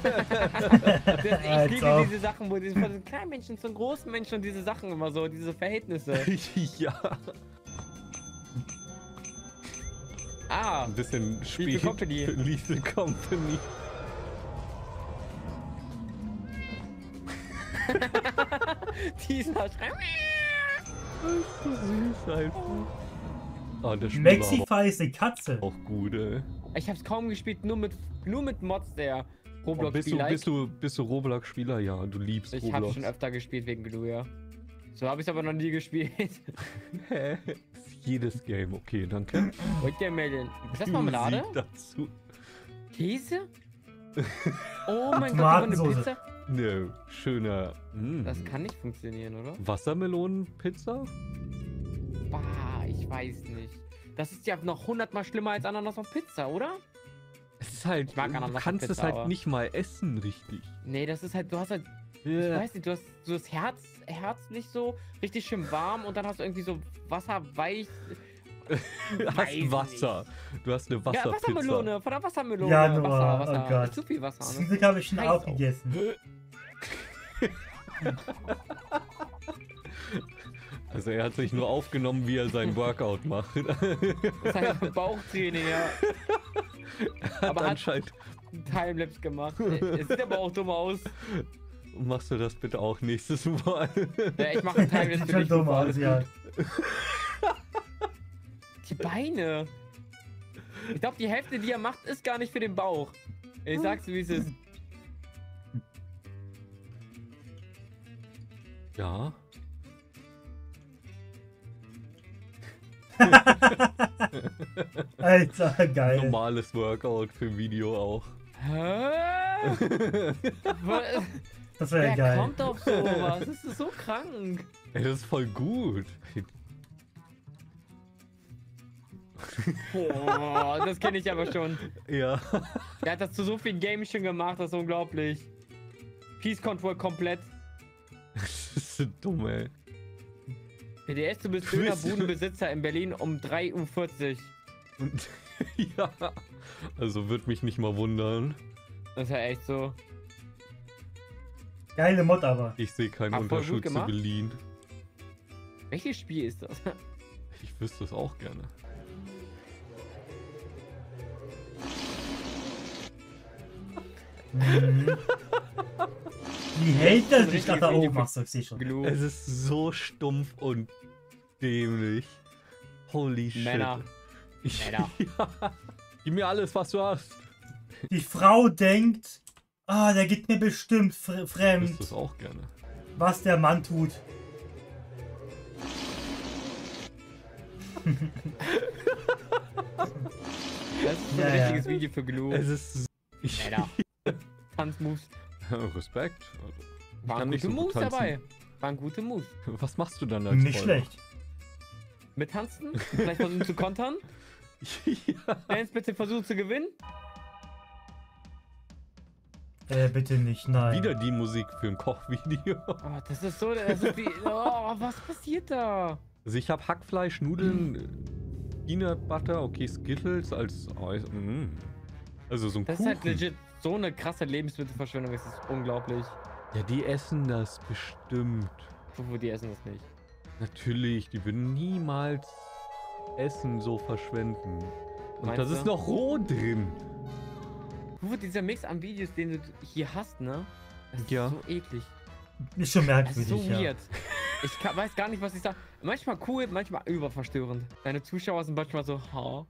Speaker 27: Das, ich liebe diese Sachen, wo diese von den kleinen Menschen zu den großen Menschen und diese Sachen immer so, diese Verhältnisse.
Speaker 23: ja.
Speaker 27: Ah,
Speaker 23: Ein bisschen Spiel.
Speaker 27: Company.
Speaker 23: Lethal Company.
Speaker 27: dieser Schrei.
Speaker 23: Das ist so süß einfach. Ah, der Spiel
Speaker 1: Maxify ist eine Katze.
Speaker 23: auch gut, ey.
Speaker 27: Ich hab's kaum gespielt, nur mit, nur mit Mods der
Speaker 23: Oh, bist, du,
Speaker 27: Roblox-Spieler.
Speaker 23: bist, du, bist du Roblox-Spieler? Ja, du liebst
Speaker 27: Ich habe
Speaker 23: Roblox.
Speaker 27: schon öfter gespielt wegen Glue, ja. So habe ich aber noch nie gespielt.
Speaker 23: Hä? Jedes Game, okay, danke.
Speaker 27: Und der Melden. Ist das Marmelade?
Speaker 23: Dazu.
Speaker 27: Käse? Oh mein Gott, eine. Pizza?
Speaker 23: Ne, schöner. Mm.
Speaker 27: Das kann nicht funktionieren, oder?
Speaker 23: Wassermelonenpizza?
Speaker 27: Bah, ich weiß nicht. Das ist ja noch hundertmal schlimmer als Ananas auf Pizza, oder?
Speaker 23: Es ist halt,
Speaker 27: Ich mag
Speaker 23: du
Speaker 27: Ananas auf
Speaker 23: kannst es
Speaker 27: Pizza,
Speaker 23: halt
Speaker 27: aber-
Speaker 23: nicht mal essen, richtig.
Speaker 27: Nee, das ist halt, du hast halt, ich
Speaker 23: Ja.
Speaker 27: weiß nicht, du hast so das Herz, Herz nicht so richtig schön warm und dann hast du irgendwie so wasserweich.
Speaker 23: Du hast Wasser. Du hast eine
Speaker 27: Ja,
Speaker 23: Wasserpizza.
Speaker 27: Wassermelone, von der Wassermelone.
Speaker 1: Ja, nur,
Speaker 27: Wasser, Wasser.
Speaker 1: oh Gott.
Speaker 27: Nicht Zu viel Wasser.
Speaker 1: Zum
Speaker 27: Ne?
Speaker 1: Glück habe ich schon
Speaker 27: Heiß
Speaker 1: aufgegessen.
Speaker 23: Also er hat sich nur aufgenommen, wie er sein Workout macht.
Speaker 27: Das halt Bauchtraining, ja.
Speaker 23: hat
Speaker 27: Aber hat
Speaker 23: anscheinend...
Speaker 27: Timelapse gemacht. Es sieht aber auch dumm aus.
Speaker 23: Machst du das bitte auch nächstes Mal?
Speaker 27: Ja, ich mache einen Timelapse
Speaker 1: Sieht
Speaker 27: für
Speaker 1: schon
Speaker 27: dich.
Speaker 1: dumm aus, ja.
Speaker 27: Die Beine. Ich glaube, die Hälfte, die er macht, ist gar nicht für den Bauch. Ich sag's, wie es ist.
Speaker 23: Ja.
Speaker 1: Alter, geil.
Speaker 23: Normales Workout für Video auch.
Speaker 27: Hä?
Speaker 1: Das wäre
Speaker 27: Wer
Speaker 1: geil.
Speaker 27: kommt auf sowas? Das ist so krank.
Speaker 23: Ey, das ist voll gut.
Speaker 27: Boah, das kenne ich aber schon.
Speaker 23: Ja.
Speaker 27: Der hat das zu so vielen Games schon gemacht, das ist unglaublich. Peace Control komplett.
Speaker 23: Das ist so dumm, ey.
Speaker 27: PDS, du bist. Dönerbudenbesitzer in Berlin um 3.40 Uhr.
Speaker 23: Ja. Also wird mich nicht mal wundern.
Speaker 27: Das ist ja echt so.
Speaker 1: Geile Mod aber.
Speaker 23: Ich sehe keinen
Speaker 27: gut
Speaker 23: Unterschied zu. Berlin.
Speaker 27: Welches Spiel ist das?
Speaker 23: Ich wüsste es auch gerne.
Speaker 1: Mhm. Wie hält er sich nach da oben? Achso, ich sehe schon.
Speaker 23: Es ist so stumpf und dämlich. Holy shit.
Speaker 27: Männer.
Speaker 23: Ja. Gib mir alles, was du hast.
Speaker 1: Die Frau denkt, ah, der geht mir bestimmt fr
Speaker 23: Ich
Speaker 1: fremd.
Speaker 23: wüsste es auch gerne.
Speaker 1: Was der Mann tut.
Speaker 27: Das ist so
Speaker 1: Ja,
Speaker 27: ein
Speaker 1: ja.
Speaker 27: richtiges Video für Glue.
Speaker 23: Es ist. Ich,
Speaker 27: Männer. Tanzmoves.
Speaker 23: Respekt. Also,
Speaker 27: Waren gute
Speaker 23: so
Speaker 27: Moves
Speaker 23: tanzen.
Speaker 27: dabei. Waren gute Moves.
Speaker 23: Was machst du dann als
Speaker 1: Nicht
Speaker 23: Spoiler?
Speaker 1: schlecht.
Speaker 27: Mit Tanzen? Vielleicht versuchen zu kontern?
Speaker 23: ja.
Speaker 27: Dance bitte versuchen zu gewinnen?
Speaker 1: Äh, bitte nicht, nein.
Speaker 23: Wieder die Musik für ein Kochvideo.
Speaker 27: Oh, das ist so, das ist wie, oh, was passiert da?
Speaker 23: Also ich habe Hackfleisch, Nudeln, Peanut Butter, okay, Skittles als Eis. Mm. Also so ein
Speaker 27: Das
Speaker 23: Kuchen.
Speaker 27: ist halt legit so eine krasse Lebensmittelverschwendung, es ist unglaublich.
Speaker 23: Ja, die essen das bestimmt.
Speaker 27: Wo die essen das nicht.
Speaker 23: Natürlich, die würden niemals Essen so verschwenden. Und
Speaker 27: Meinst
Speaker 23: das
Speaker 27: du? ist
Speaker 23: ist noch roh drin.
Speaker 27: Wo dieser Mix an Videos, den du hier hast, ne? Das ist
Speaker 23: Ja.
Speaker 27: so eklig.
Speaker 1: Ist schon
Speaker 27: Das
Speaker 1: merkwürdig,
Speaker 27: ist so
Speaker 1: ja.
Speaker 27: weird. Ich kann, weiß gar nicht, was ich sage. Manchmal cool, manchmal überverstörend. Deine Zuschauer sind manchmal so, ha.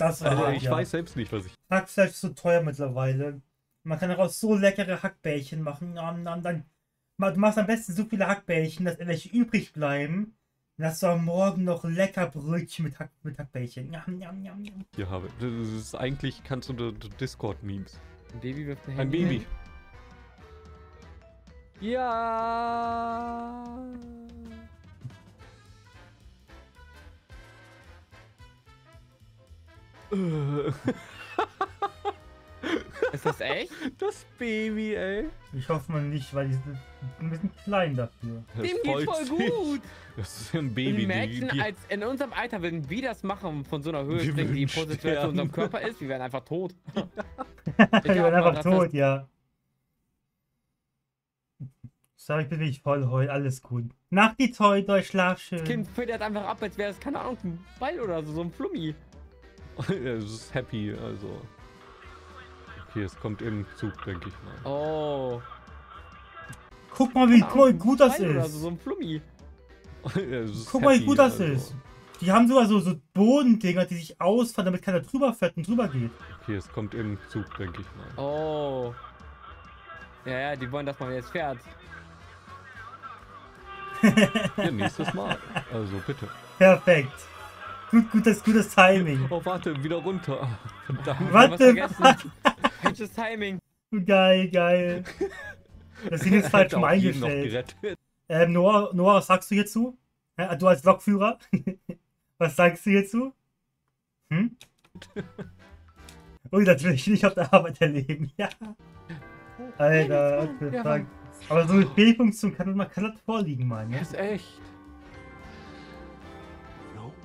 Speaker 1: Das war
Speaker 23: Also
Speaker 1: hart,
Speaker 23: ich
Speaker 1: ja.
Speaker 23: weiß selbst nicht, was ich.
Speaker 1: Hackfleisch ist so teuer mittlerweile. Man kann daraus so leckere Hackbällchen machen. Nam, dann, du machst am besten so viele Hackbällchen, dass welche übrig bleiben. Dann hast du am Morgen noch lecker Brötchen mit, Hack, mit Hackbällchen. Njam, njam.
Speaker 23: hier habe. Das ist eigentlich kannst du Discord-Memes.
Speaker 27: Ein Baby wirft ein
Speaker 23: Ein
Speaker 27: Handy
Speaker 23: Baby.
Speaker 27: hin.
Speaker 23: Ja.
Speaker 27: Ist das echt?
Speaker 23: Das Baby, ey.
Speaker 1: Ich hoffe mal nicht, weil die sind ein bisschen klein dafür.
Speaker 23: Das
Speaker 27: Dem geht's voll
Speaker 23: sich.
Speaker 27: gut.
Speaker 23: Das ist ja ein Baby.
Speaker 27: Die Mädchen
Speaker 23: die, die,
Speaker 27: als in unserem Alter würden wir das machen, von so einer Höhe
Speaker 23: Wir
Speaker 27: springen, die
Speaker 23: würden
Speaker 27: positiv zu unserem. Körper ist. Wir wären einfach tot.
Speaker 1: die werden einfach
Speaker 27: das
Speaker 1: tot,
Speaker 27: heißt-
Speaker 1: ja. Sorry, ich bin wirklich voll heute. Alles gut. Nacht die Toi, Toi, schlaf schön.
Speaker 27: Das Kind füttert einfach ab, als wäre es, keine Ahnung, ein Ball oder so, so ein Flummi.
Speaker 23: Es ist happy, also. Okay, es kommt im Zug, denke ich mal.
Speaker 27: Oh.
Speaker 1: Guck mal, wie,
Speaker 27: Ahnung,
Speaker 1: gut das ist.
Speaker 27: so, so ein Flummi.
Speaker 1: Guck mal, wie gut das
Speaker 23: also.
Speaker 1: ist. Die haben sogar so, so Bodendinger, die sich ausfahren, damit keiner drüber fährt und drüber geht.
Speaker 23: Okay, es kommt im Zug, denke ich mal.
Speaker 27: Oh. Ja, ja, die wollen, dass man jetzt fährt.
Speaker 23: Ja, nächstes Mal. Also bitte.
Speaker 1: Perfekt. Gut, gutes, gutes Timing.
Speaker 23: Oh, warte, wieder runter. Verdammt.
Speaker 1: Was
Speaker 27: Was vergessen. Falsches Timing.
Speaker 1: Geil, geil. Das Ding ist falsch
Speaker 23: noch
Speaker 1: eingestellt. Ähm, Noah, Noah, was sagst du hierzu? Du als Lokführer? was sagst du hierzu? Hm? Ui, das will ich nicht auf der Arbeit erleben. Ja. Alter, what the fuck. Aber so eine Fehlfunktion kann, man kann das vorliegen, Mann. Ja?
Speaker 23: ist echt.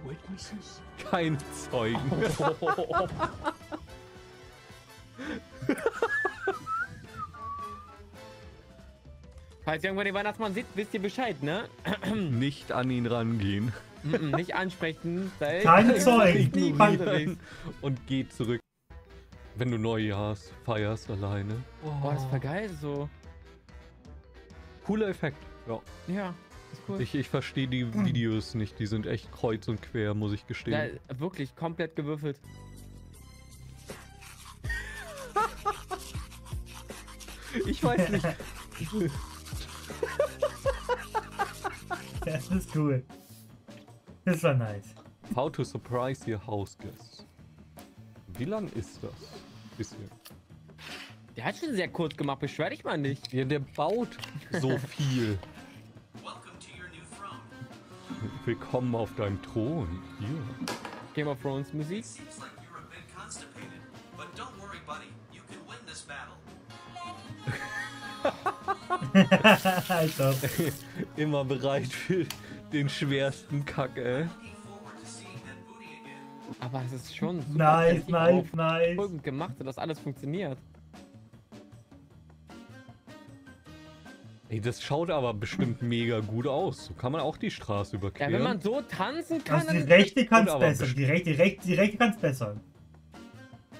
Speaker 13: Witnesses?
Speaker 23: Kein Zeugen.
Speaker 27: Falls ihr irgendwann den Weihnachtsmann seht, wisst ihr Bescheid, ne?
Speaker 23: Nicht an ihn rangehen.
Speaker 27: Mhm, Nicht ansprechen.
Speaker 1: Keine Zeugen. Keine-
Speaker 23: Und geh zurück. Wenn du Neujahrs feierst alleine.
Speaker 27: Boah, das war geil so.
Speaker 23: Cooler Effekt. Ja.
Speaker 27: Ja, cool.
Speaker 23: Ich, ich verstehe die Videos nicht. Die sind echt kreuz und quer, muss ich
Speaker 27: Ja,
Speaker 23: gestehen.
Speaker 27: wirklich komplett gewürfelt.
Speaker 23: Ich weiß nicht.
Speaker 1: Das ist cool. Das war nice.
Speaker 23: How to surprise your house guests. Wie lang ist das? Bisschen.
Speaker 27: Der hat schon sehr kurz gemacht, beschwer dich mal nicht.
Speaker 23: Ja, der baut so viel. Willkommen auf deinem Thron. Hier.
Speaker 27: Game of Thrones Musik.
Speaker 1: Alter.
Speaker 23: Immer bereit für den schwersten Kack, ey.
Speaker 27: Aber es ist schon super
Speaker 1: Nice, nice, nice.
Speaker 27: Gemacht, dass alles funktioniert.
Speaker 23: Ey, das schaut aber bestimmt mega gut aus. So kann man auch die Straße
Speaker 27: Ja,
Speaker 23: überqueren.
Speaker 27: wenn man so tanzen kann,
Speaker 1: Also die
Speaker 27: dann
Speaker 1: rechte kann es besser. Die rechte, die rechte, die rechte kann es besser.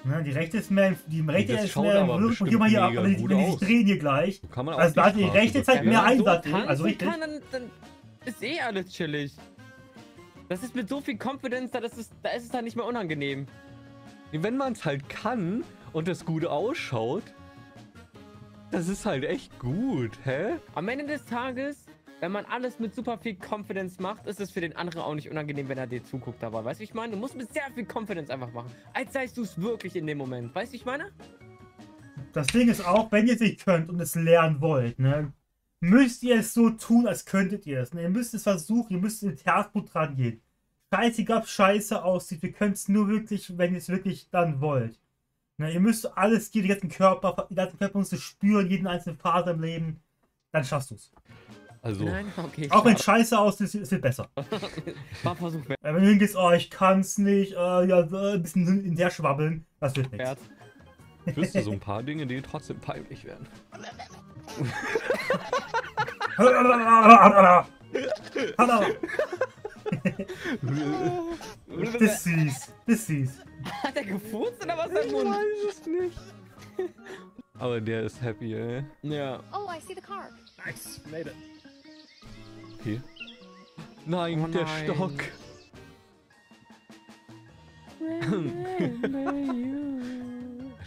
Speaker 1: Ne, die rechte ist mehr, die rechte
Speaker 23: das
Speaker 1: ist
Speaker 23: schaut
Speaker 1: mehr
Speaker 23: aber
Speaker 1: Berührung.
Speaker 23: bestimmt
Speaker 1: Guck mal hier,
Speaker 23: gut
Speaker 1: wenn die sich drehen hier gleich.
Speaker 23: So kann man auch
Speaker 1: Also
Speaker 23: die
Speaker 1: da hat die
Speaker 23: Straße
Speaker 1: rechte zeigt
Speaker 27: ja,
Speaker 1: mehr
Speaker 27: wenn man so
Speaker 1: Einsatz. Also
Speaker 27: tanzen
Speaker 1: richtig.
Speaker 27: kann, dann, dann ist eh alles chillig. Das ist mit so viel Confidence, da ist es, da ist es dann nicht mehr unangenehm.
Speaker 23: Wenn man es halt kann und es gut ausschaut, das ist halt echt gut, hä?
Speaker 27: Am Ende des Tages, wenn man alles mit super viel Confidence macht, ist es für den anderen auch nicht unangenehm, wenn er dir zuguckt dabei. Weißt du, ich meine? Du musst mit sehr viel Confidence einfach machen. Als seist du es wirklich in dem Moment. Weißt du, wie ich meine?
Speaker 1: Das Ding ist auch, wenn ihr es nicht könnt und es lernen wollt, ne, müsst ihr es so tun, als könntet ihr es. Ne? Ihr müsst es versuchen, ihr müsst in Herzblut dran gehen. Scheißegal, ob scheiße aussieht, wir können es nur wirklich, wenn ihr es wirklich dann wollt. Na, ihr müsst alles, den ganzen Körper, den ganzen Körper musst du spüren, jeden einzelnen Faser im Leben. Dann schaffst du's.
Speaker 23: Also,
Speaker 27: Nein, okay.
Speaker 1: Auch wenn scheiße aussieht, es wird besser.
Speaker 27: War Versuch wert.
Speaker 1: Wenn du hingehst, oh, ich kann's nicht, äh, ja, äh, ein bisschen hin und her schwabbeln, das wird nichts.
Speaker 23: Ich wüsste so ein paar Dinge, die trotzdem peinlich werden.
Speaker 1: Das ist süß. Das ist süß.
Speaker 27: Hat er gefurzt oder was im
Speaker 23: Ich
Speaker 27: Mund?
Speaker 23: weiß es nicht. Aber der ist happy, ey.
Speaker 27: Ja.
Speaker 29: Oh, I see the car.
Speaker 1: Nice, made it.
Speaker 23: Okay. Nein,
Speaker 27: Oh
Speaker 23: der
Speaker 27: nein.
Speaker 23: Stock.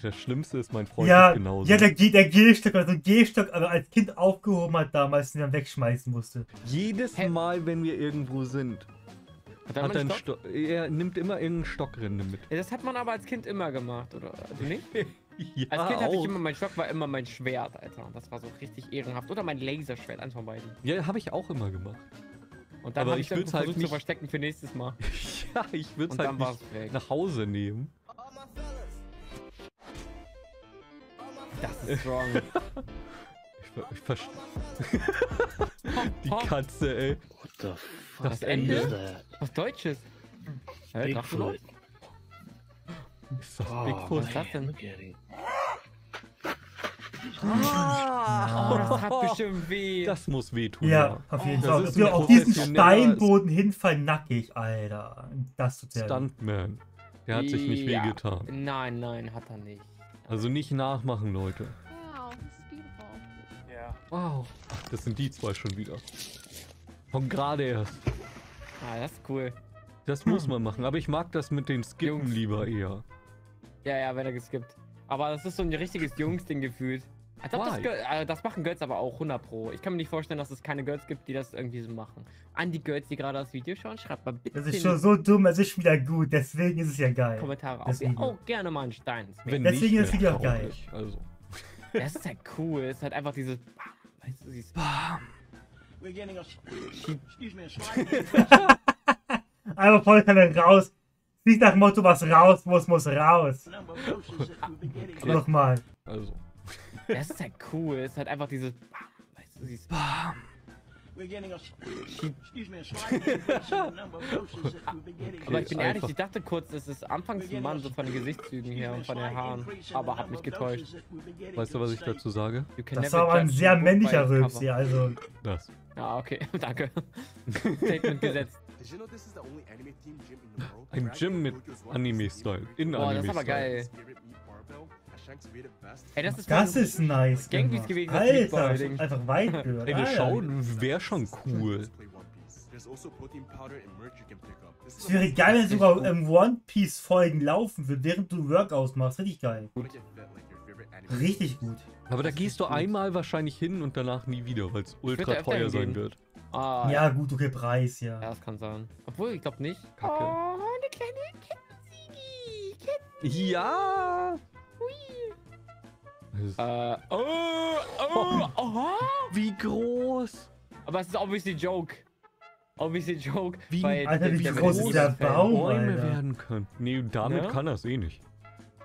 Speaker 23: Das Schlimmste ist, mein Freund
Speaker 1: Ja,
Speaker 23: ist genauso.
Speaker 1: ja der, der Gehstock, also Gehstock, aber als Kind aufgehoben hat damals, den er wegschmeißen musste.
Speaker 23: Jedes Mal, wenn wir irgendwo sind,
Speaker 27: Hat er
Speaker 23: hat er
Speaker 27: einen
Speaker 23: einen Stock. Er nimmt immer irgendeinen Stockrinde mit.
Speaker 27: Ja, das hat man aber als Kind immer gemacht, oder? Du nicht?
Speaker 23: Ja,
Speaker 27: als Kind hatte ich immer, mein Stock war immer mein Schwert, Alter. Und das war so richtig ehrenhaft. Oder mein Laserschwert, eins von beiden.
Speaker 23: Ja, habe ich auch immer gemacht.
Speaker 27: Und dann habe
Speaker 23: ich
Speaker 27: ich, irgendwo
Speaker 23: halt
Speaker 27: versucht zu
Speaker 23: nicht-
Speaker 27: verstecken für nächstes Mal.
Speaker 23: Ja, ich würde es halt
Speaker 27: dann
Speaker 23: nicht nach Hause nehmen.
Speaker 27: Das ist strong.
Speaker 23: Ich, ich verstehe. Die Katze, ey.
Speaker 30: What the fuck
Speaker 23: Das
Speaker 27: Das
Speaker 23: Ende.
Speaker 27: Was Deutsches. Hä, Drachenlord?
Speaker 30: Bigfoot.
Speaker 23: Ist das
Speaker 30: Oh,
Speaker 23: Bigfoot?
Speaker 27: Was ist das denn?
Speaker 30: Him.
Speaker 27: Oh, das hat bestimmt weh.
Speaker 23: Das muss wehtun.
Speaker 1: Ja, auf jeden Fall. wir
Speaker 23: ein
Speaker 1: auf diesen Steinboden hinfallen, nackig, Alter. Das tut weh.
Speaker 23: Stuntman. Der hat sich nicht
Speaker 27: Ja.
Speaker 23: wehgetan.
Speaker 27: Nein, nein, hat er nicht.
Speaker 23: Also nicht nachmachen, Leute.
Speaker 29: Wow, this is beautiful.
Speaker 27: Ja.
Speaker 23: Wow. Ach, das sind die zwei schon wieder. Von gerade erst.
Speaker 27: Ah, das ist cool.
Speaker 23: Das muss man machen, aber ich mag das mit den Skippen
Speaker 27: Jungs.
Speaker 23: lieber eher.
Speaker 27: Ja, ja, wenn er geskippt. Aber das ist so ein richtiges Jungs-Ding gefühlt. Als ob das? Girl- äh, das machen Girls aber auch 100 pro. Ich kann mir nicht vorstellen, dass es keine Girls gibt, die das irgendwie so machen. An die Girls, die gerade das Video schauen, schreibt mal bitte
Speaker 1: Das ist schon so dumm, es ist wieder gut, deswegen ist es ja geil.
Speaker 27: Kommentare,
Speaker 1: Deswegen.
Speaker 27: ihr auch gerne mal einen Stein
Speaker 23: Wenn
Speaker 1: Deswegen
Speaker 23: nicht,
Speaker 1: ist das Video
Speaker 23: wär
Speaker 1: auch geil.
Speaker 23: Also.
Speaker 27: Das ist halt cool. Es ist halt einfach dieses. Weißt du, dieses.
Speaker 21: We're getting a. Excuse me, a slide.
Speaker 1: Einfach voll keine raus. Nicht nach dem Motto, was raus muss, muss raus. Nochmal.
Speaker 23: Also.
Speaker 27: Das ist halt cool. Es ist halt einfach dieses. Weißt du, dieses.
Speaker 21: Getting.
Speaker 27: Aber ich bin ehrlich, ich dachte kurz, es ist anfangs ein Mann so von den Gesichtszügen her und von den Haaren. Aber hab mich getäuscht.
Speaker 23: Weißt du, was ich dazu sage?
Speaker 1: Das war aber ein sehr männlicher Rülps hier, also.
Speaker 23: Das.
Speaker 27: Ah, okay, danke. Statement gesetzt.
Speaker 13: Did you know this is the only anime themed gym in the world?
Speaker 23: Ein Gym mit Anime-Style. In
Speaker 27: Boah, das ist aber
Speaker 23: Anime-Style.
Speaker 27: geil.
Speaker 13: Spirit Meat Barbell, a Shanks rated best.
Speaker 27: Ey, das ist
Speaker 1: Das ist nice.
Speaker 27: Gang
Speaker 1: gemacht.
Speaker 27: gewesen,
Speaker 1: Alter, einfach weit gehört.
Speaker 23: Ey,
Speaker 1: Alter.
Speaker 23: Schauen wäre schon cool.
Speaker 13: Also
Speaker 1: Es wäre geil, wenn sogar im One Piece Folgen laufen würde, während du Workouts machst. Richtig geil.
Speaker 13: Anime.
Speaker 1: Richtig gut.
Speaker 23: Aber da gehst du einmal wahrscheinlich hin und danach nie wieder, weil es ultra teuer sein wird.
Speaker 27: Ah,
Speaker 1: Ja, gut, okay, Preis, ja.
Speaker 27: Ja, das kann sein. Obwohl, ich glaube nicht.
Speaker 23: Kacke.
Speaker 27: Oh, eine kleine Kettensiegi. Ketten.
Speaker 23: Ja! Ist-
Speaker 27: Äh, oh, oh, oh.
Speaker 23: Wie groß?
Speaker 27: Aber es ist obviously joke. Obviously joke.
Speaker 23: Wie-
Speaker 27: weil
Speaker 1: Alter, wie groß
Speaker 27: der
Speaker 1: ist der Baum?
Speaker 23: Bäume
Speaker 1: Alter.
Speaker 23: werden können. Nee, damit
Speaker 27: Ja?
Speaker 23: kann das eh nicht.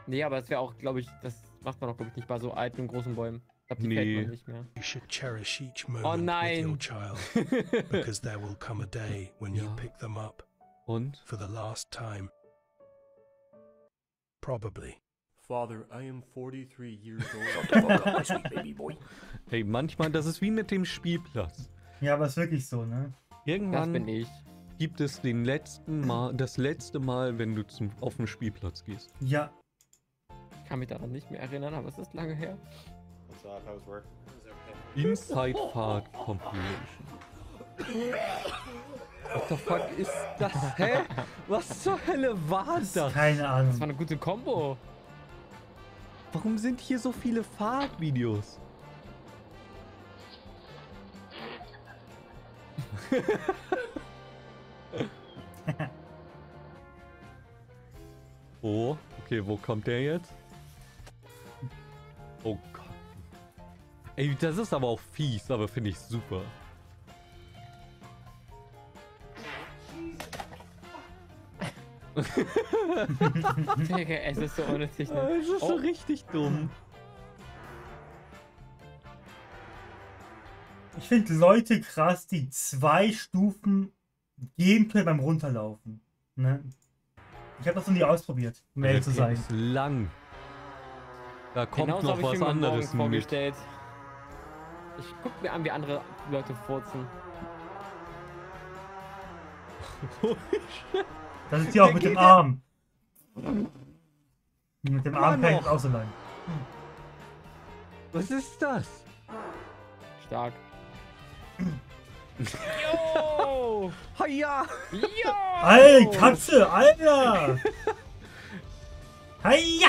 Speaker 27: Nee, aber es wäre auch, glaube ich, das macht man doch, glaube ich, nicht bei so alten und großen Bäumen. Ich glaube, die
Speaker 23: Nee.
Speaker 27: fällt man nicht mehr.
Speaker 21: You should cherish each moment
Speaker 27: Oh
Speaker 21: with your
Speaker 27: nein.
Speaker 21: child, because there will come a day when you
Speaker 23: Ja.
Speaker 21: pick them up
Speaker 23: Und?
Speaker 21: for the last time. Probably.
Speaker 31: Father, I am 43 years old.
Speaker 23: Hey, manchmal, das ist wie mit dem Spielplatz.
Speaker 1: Ja, aber ist wirklich so, ne?
Speaker 27: Das
Speaker 23: Irgendwann
Speaker 27: bin ich.
Speaker 23: gibt es den letzten Mal, das letzte Mal, wenn du zum, auf den Spielplatz gehst.
Speaker 1: Ja.
Speaker 27: Ich kann mich daran nicht mehr erinnern, aber es ist lange her.
Speaker 13: What's up? How's work?
Speaker 23: Inside Fahrt Compilation. What the fuck ist das? Hä? Was zur Hölle war das?
Speaker 1: Keine
Speaker 27: Das war
Speaker 1: Ahnung.
Speaker 27: eine gute Combo.
Speaker 23: Warum sind hier so viele Fahrtvideos? oh, okay, wo kommt der jetzt? Oh Gott. Ey, das ist aber auch fies, aber finde ich super.
Speaker 27: Digga, es ist so unnötig. Ne?
Speaker 23: Es ist so
Speaker 27: Oh.
Speaker 23: richtig dumm.
Speaker 1: Ich finde Leute krass, die zwei Stufen gehen können beim Runterlaufen. Ne? Ich habe das noch nie ausprobiert, um ehrlich zu sein.
Speaker 23: ist lang. Da kommt
Speaker 27: Genauso
Speaker 23: noch was anderes mit.
Speaker 27: vorgestellt. Ich guck mir an, wie andere Leute furzen.
Speaker 1: Das ist ja auch mit dem Arm. Mit dem Arm kann ich auch so lang.
Speaker 23: Was ist das?
Speaker 27: Stark. Jo!
Speaker 23: Haja!
Speaker 27: Jo!
Speaker 1: Alter, Katze, Alter! Heia!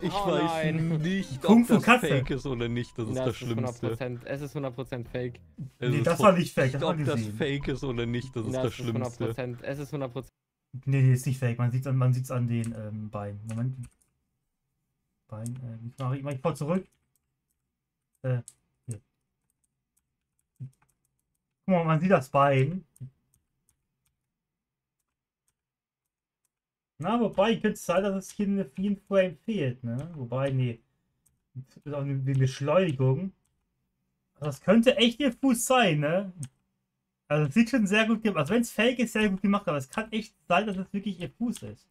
Speaker 23: Ich
Speaker 27: Oh
Speaker 23: weiß
Speaker 27: nein.
Speaker 23: nicht,
Speaker 1: Kung
Speaker 23: ob
Speaker 1: Fu
Speaker 23: das
Speaker 1: Katze.
Speaker 23: fake ist oder nicht. Das ist das,
Speaker 27: Das ist
Speaker 23: Schlimmste.
Speaker 27: 100%, es ist 100% fake.
Speaker 23: Es
Speaker 1: Nee,
Speaker 23: ist
Speaker 1: das war nicht fake, das
Speaker 23: Ob das fake ist oder nicht, das ist das,
Speaker 27: Das ist
Speaker 23: Schlimmste.
Speaker 27: 100%, es ist 100%.
Speaker 1: Nee, nee, ist nicht fake. Man sieht es an, man sieht's an den ähm, Beinen. Moment. Bein, äh, ich mache ich, mach ich zurück. Äh, hier. Guck mal, man sieht das Bein. Na, wobei, könnte es sein, dass es hier eine 4 Frame fehlt, ne? Wobei, nee. Das ist auch eine Beschleunigung. Also das könnte echt ihr Fuß sein, ne? Also es sieht schon sehr gut gemacht. Also wenn es fake ist, sehr gut gemacht, aber es kann echt sein, dass es wirklich ihr Fuß ist.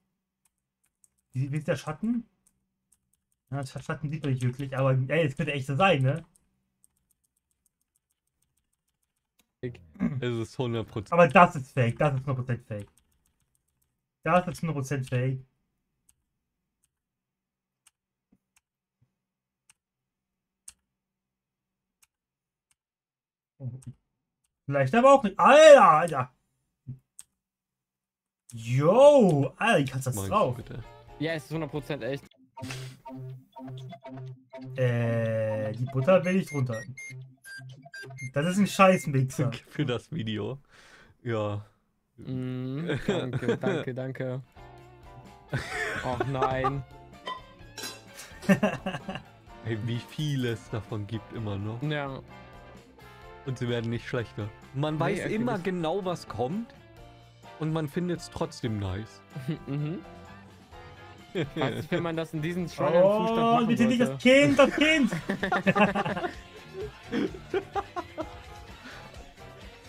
Speaker 1: Wie, wie ist der Schatten? Ja, Sch- Schatten sieht man nicht wirklich, aber ey, es könnte echt so sein, ne?
Speaker 23: Es ist 100%.
Speaker 1: Aber das ist fake, das ist 100% fake. Das ist 100% fake. Vielleicht aber auch nicht. Alter, Alter! Yo! Alter, wie kannst das
Speaker 23: Mach ich
Speaker 1: drauf?
Speaker 23: bitte.
Speaker 27: Ja, es ist 100% echt.
Speaker 1: Äh, die Butter will ich drunter. Das ist ein Scheißmixer.
Speaker 23: Für das Video. Ja.
Speaker 27: Mm, danke, danke, danke. Och nein.
Speaker 23: Ey, wie viel es davon gibt immer noch.
Speaker 27: Ja.
Speaker 23: Und sie werden nicht schlechter. Man
Speaker 27: Nee,
Speaker 23: weiß immer genau, was kommt. Und man findet es trotzdem nice.
Speaker 27: mhm. Weiß nicht, wenn man das in diesem schwangeren Zustand
Speaker 1: Oh,
Speaker 27: machen
Speaker 1: bitte nicht das. Kind, das Kind!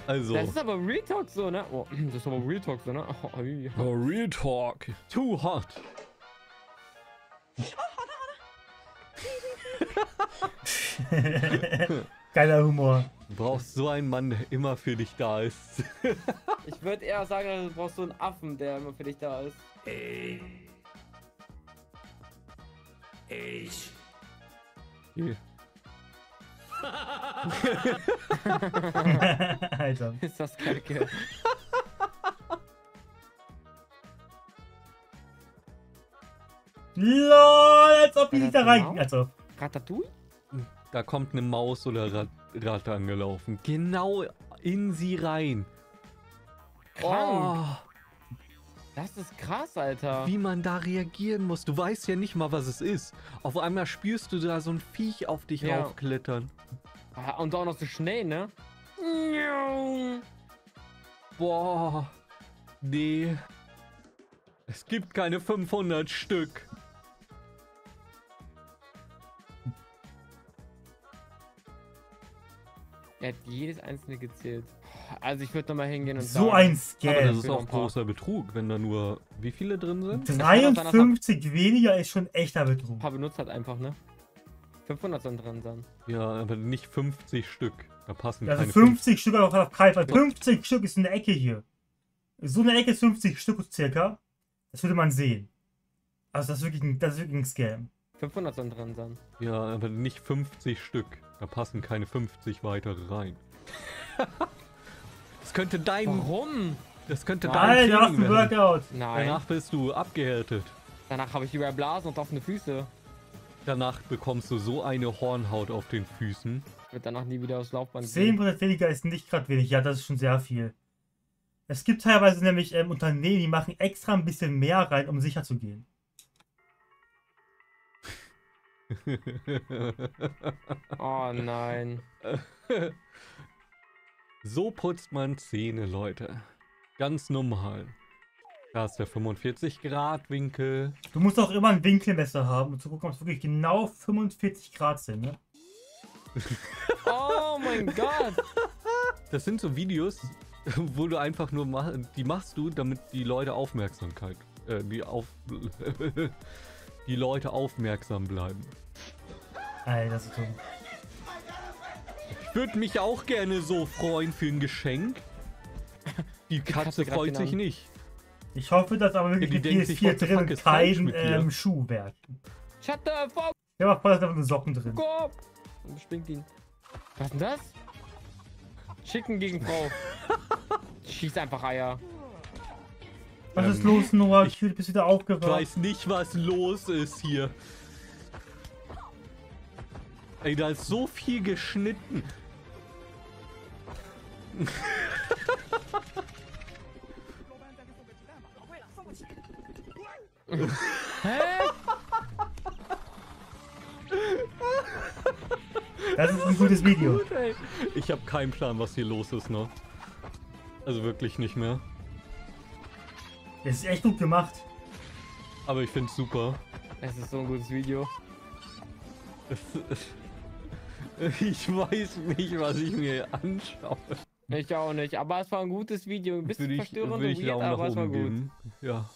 Speaker 23: Also.
Speaker 27: Das ist aber Real Talk so, ne? Oh, das ist aber Real Talk so, ne? Oh.
Speaker 23: Oh, Real Talk. Too hot.
Speaker 1: Geiler Humor.
Speaker 23: Du brauchst so einen Mann, der immer für dich da ist.
Speaker 27: Ich würde eher sagen, du brauchst so einen Affen, der immer für dich da ist.
Speaker 3: Ey. Ich.
Speaker 23: Okay.
Speaker 1: Alter.
Speaker 27: Ist das kacke.
Speaker 1: LOL, als ob die
Speaker 27: das
Speaker 1: da rein. Also,
Speaker 27: Ratatouille?
Speaker 23: Da kommt eine Maus oder Rat Ratte angelaufen. Genau in sie rein.
Speaker 27: Krank. Das ist krass, Alter.
Speaker 23: Wie man da reagieren muss. Du weißt ja nicht mal, was es ist. Auf einmal spürst du da so ein Viech auf dich
Speaker 27: Ja.
Speaker 23: raufklettern.
Speaker 27: Ah, Und auch noch so schnell, ne?
Speaker 23: Boah. Nee. Es gibt keine 500 Stück.
Speaker 27: Er hat jedes einzelne gezählt. Also ich würde nochmal hingehen und
Speaker 1: so
Speaker 27: sagen,
Speaker 1: ein
Speaker 23: Aber
Speaker 1: Scam.
Speaker 23: das ist auch
Speaker 27: ein
Speaker 23: großer Betrug, wenn da nur wie viele drin sind?
Speaker 27: kann auch sein, dass er-
Speaker 1: 53 weniger ist schon echter Betrug.
Speaker 27: ein paar benutzt hat einfach, ne? 500 sollen drin sein.
Speaker 23: Ja, aber nicht 50 Stück. Da passen
Speaker 1: Also
Speaker 23: keine
Speaker 1: 50 Stück auf auf keinen Fall. 50 Stück ist eine Ecke hier. So eine Ecke ist 50 Stück circa. Das würde man sehen. Also das ist wirklich ein, das ist wirklich ein Scam.
Speaker 27: 500 sollen drin sein.
Speaker 23: Ja, aber nicht 50 Stück. Da passen keine 50 weitere rein. das könnte dein.
Speaker 27: Warum?
Speaker 23: Das könnte
Speaker 1: Alter,
Speaker 23: dein
Speaker 1: du hast
Speaker 23: Training
Speaker 1: ein
Speaker 23: werden.
Speaker 1: Workout.
Speaker 27: Nein.
Speaker 23: Danach bist du abgehärtet.
Speaker 27: Danach habe ich über Blasen und offene Füße.
Speaker 23: Danach bekommst du so eine Hornhaut auf den Füßen.
Speaker 27: Wird danach nie wieder aufs Laufband gehen.
Speaker 1: 10% weniger ist nicht gerade wenig. Ja, das ist schon sehr viel. Es gibt teilweise nämlich ähm, Unternehmen, die machen extra ein bisschen mehr rein, um sicher zu gehen.
Speaker 27: Oh nein.
Speaker 23: so putzt man Zähne, Leute. Ganz normal. Da ist der 45 Grad Winkel.
Speaker 1: Du musst auch immer ein Winkelmesser haben, um zu gucken, ob es wirklich genau 45 Grad sind, ne?
Speaker 27: Oh mein Gott!
Speaker 23: Das sind so Videos, wo du einfach nur mach, die machst du, damit die Leute Aufmerksamkeit, äh, die auf, die Leute aufmerksam bleiben.
Speaker 1: Alter, das ist dumm.
Speaker 23: Ich würde mich auch gerne so freuen für ein Geschenk. Die Katze
Speaker 27: grad
Speaker 23: freut sich nicht.
Speaker 1: Ich hoffe, dass aber wirklich
Speaker 23: Die
Speaker 1: die
Speaker 23: denkt sich,
Speaker 1: PS4
Speaker 23: what the
Speaker 1: drin kein ähm, Schuhwerk.
Speaker 27: Shut the fuck
Speaker 1: Ich hab auch voll, da sind Socken drin.
Speaker 27: Und springt ihn. Was ist denn das? Chicken gegen Frau. Schieß einfach Eier.
Speaker 1: Was
Speaker 23: Ähm,
Speaker 1: ist los, Noah? Ich will bis wieder
Speaker 23: Ich
Speaker 1: aufgewacht.
Speaker 23: weiß nicht, was los ist hier. Ey, da ist so viel geschnitten.
Speaker 27: Hä?
Speaker 1: Das ist ein gutes Video.
Speaker 23: Gut. Ich habe keinen Plan, was hier los ist, ne? Also wirklich nicht mehr.
Speaker 1: Das ist echt gut gemacht.
Speaker 23: Aber ich find's super.
Speaker 27: Es ist so ein gutes Video.
Speaker 23: Ich weiß nicht, was ich mir anschaue.
Speaker 27: Ich auch nicht, aber es war ein gutes Video. Ein bisschen
Speaker 23: ich,
Speaker 27: verstörend und weird, aber es war
Speaker 23: oben
Speaker 27: gut.
Speaker 23: geben. Ja.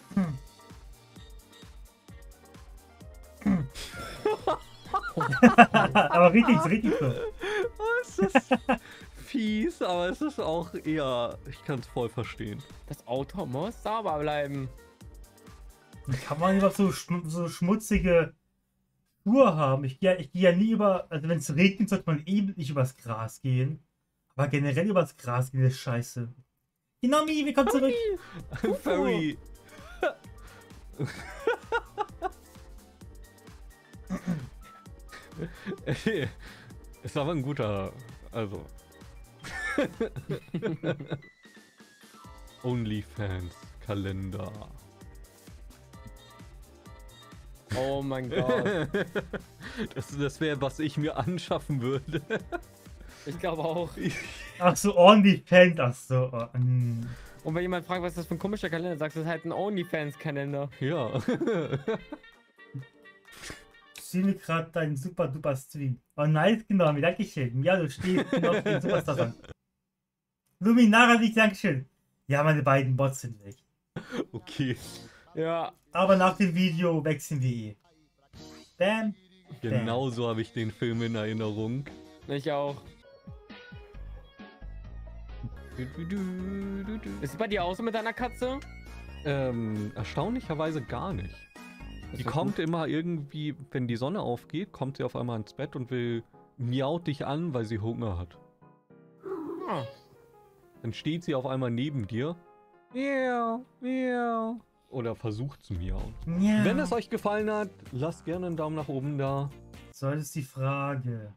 Speaker 1: aber richtig, richtig so.
Speaker 23: Es ist fies, aber es ist auch eher. Ich kann es voll verstehen.
Speaker 27: Das Auto muss sauber bleiben.
Speaker 1: Kann man überhaupt so, schm so schmutzige Schuhe haben? Ich gehe ich geh ja nie über, also wenn es regnet, sollte man eben nicht übers Gras gehen. Aber generell übers Gras gehen ist scheiße. Hinami, wir kommen zurück.
Speaker 23: Furry. es war aber ein guter. Also. OnlyFans Kalender.
Speaker 27: Oh mein Gott.
Speaker 23: Das, das wäre, was ich mir anschaffen würde.
Speaker 27: Ich glaube auch.
Speaker 1: Ach so, OnlyFans, ach so. oh, hm.
Speaker 27: Und wenn jemand fragt, was ist das für ein komischer Kalender, sagst du, das ist halt ein OnlyFans-Kalender.
Speaker 23: Ja.
Speaker 1: Ich sehe mir gerade deinen super duper Stream. Oh nice, genau, Dankeschön. Ja, du stehst noch den Superstar an. Luminara, wie Dankeschön. Ja, meine beiden Bots sind weg.
Speaker 23: Okay.
Speaker 27: Ja.
Speaker 1: Aber nach dem Video wechseln wir eh. Bam.
Speaker 23: Genau so habe ich den Film in Erinnerung.
Speaker 27: Ich auch. Ist es bei dir auch so mit deiner Katze?
Speaker 23: Ähm, erstaunlicherweise gar nicht. Die kommt immer irgendwie, wenn die Sonne aufgeht, kommt sie auf einmal ins Bett und will miaut dich an, weil sie Hunger hat.
Speaker 27: Ah.
Speaker 23: Dann steht sie auf einmal neben dir. Miau, miau. Oder versucht zu miauen.
Speaker 1: Miau.
Speaker 23: Wenn es euch gefallen hat, lasst gerne einen Daumen nach oben da.
Speaker 1: So, das ist die Frage.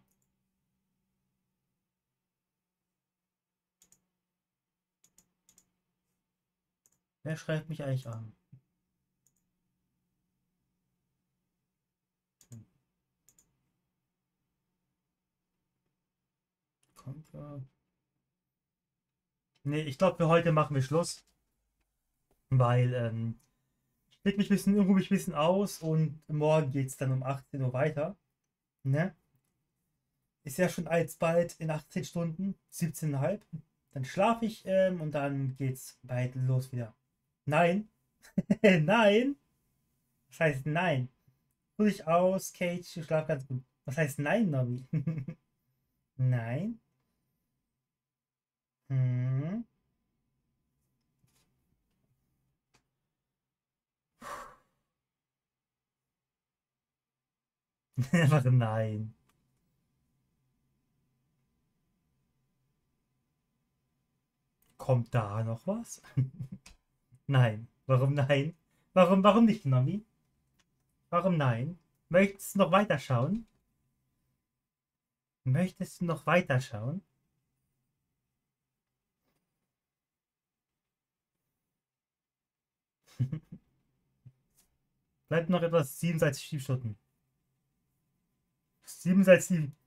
Speaker 1: Wer schreibt mich eigentlich an? Konter. Nee, ich glaube, für heute machen wir Schluss. Weil, ähm, leg mich ein bisschen, ruhe mich ein bisschen aus und morgen geht es dann um 18 Uhr weiter. Ne? Ist ja schon alsbald in 18 Stunden, 17,5. Dann schlafe ich ähm, und dann geht's bald los wieder. Nein. nein. Was heißt nein? Ruh dich aus, Cage, ich schlaf ganz gut. Was heißt nein, Nobby? nein. Hm. Einfach nein. Kommt da noch was? nein. Warum nein? Warum, warum nicht, Nami? Warum nein? Möchtest du noch weiterschauen? Möchtest du noch weiterschauen? Bleibt noch etwas 67 Stunden. 67.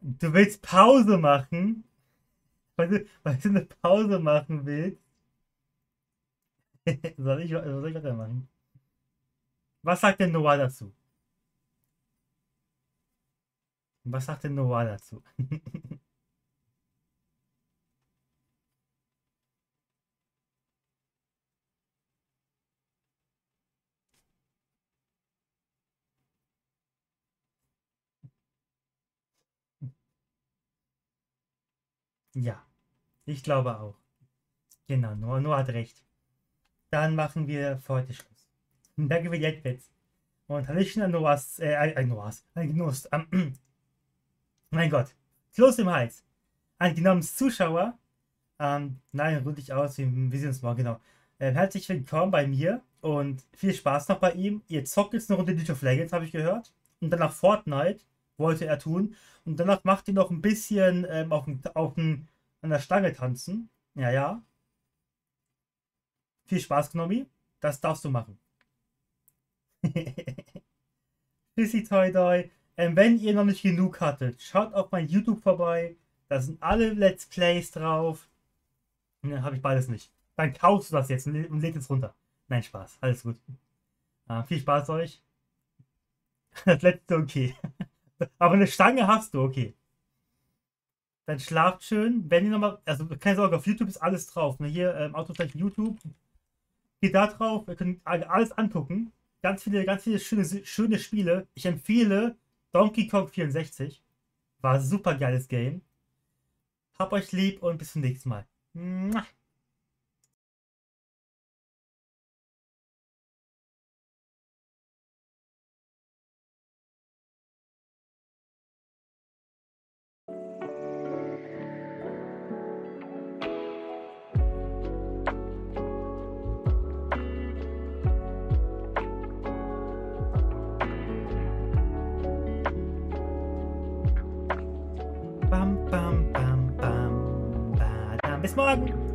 Speaker 1: Du willst Pause machen? Weil du, weil du eine Pause machen willst? soll, ich, soll ich weitermachen? Was sagt denn Noah dazu? Was sagt denn Noah dazu? ja, ich glaube auch. Genau, Noah, Noah hat recht. Dann machen wir für heute Schluss. Danke für die Adbets. Und Hallöchen an Noahs, äh, ein Noahs, ein Genuss. Ähm, mein Gott, Kloß im Hals. Ein genommenes Zuschauer. Ähm, nein, ruh dich aus, wir, wir sehen uns morgen, genau. Ähm, herzlich willkommen bei mir und viel Spaß noch bei ihm. Ihr zockt jetzt eine Runde League of Legends, habe ich gehört. Und danach Fortnite wollte er tun. Und danach macht ihr noch ein bisschen ähm, auf, auf an der Stange tanzen. Ja, ja. Viel Spaß, Gnomi. Das darfst du machen. Tschüssi, toi, toi. Ähm, wenn ihr noch nicht genug hattet, schaut auf mein YouTube vorbei. Da sind alle Let's Plays drauf. Ne, habe ich beides nicht. Dann kaufst du das jetzt und, lädt es runter. Nein, Spaß. Alles gut. Äh, viel Spaß euch. Das letzte okay. Aber eine Stange hast du, okay. Dann schlaft schön. Wenn ihr nochmal, also keine Sorge, auf YouTube ist alles drauf. Ne? Hier ähm, Autozeichen YouTube. Geht da drauf, ihr könnt alles angucken. Ganz viele, ganz viele schöne, schöne Spiele. Ich empfehle Donkey Kong 64. War super geiles Game. Hab euch lieb und bis zum nächsten Mal. Mua. Morgen.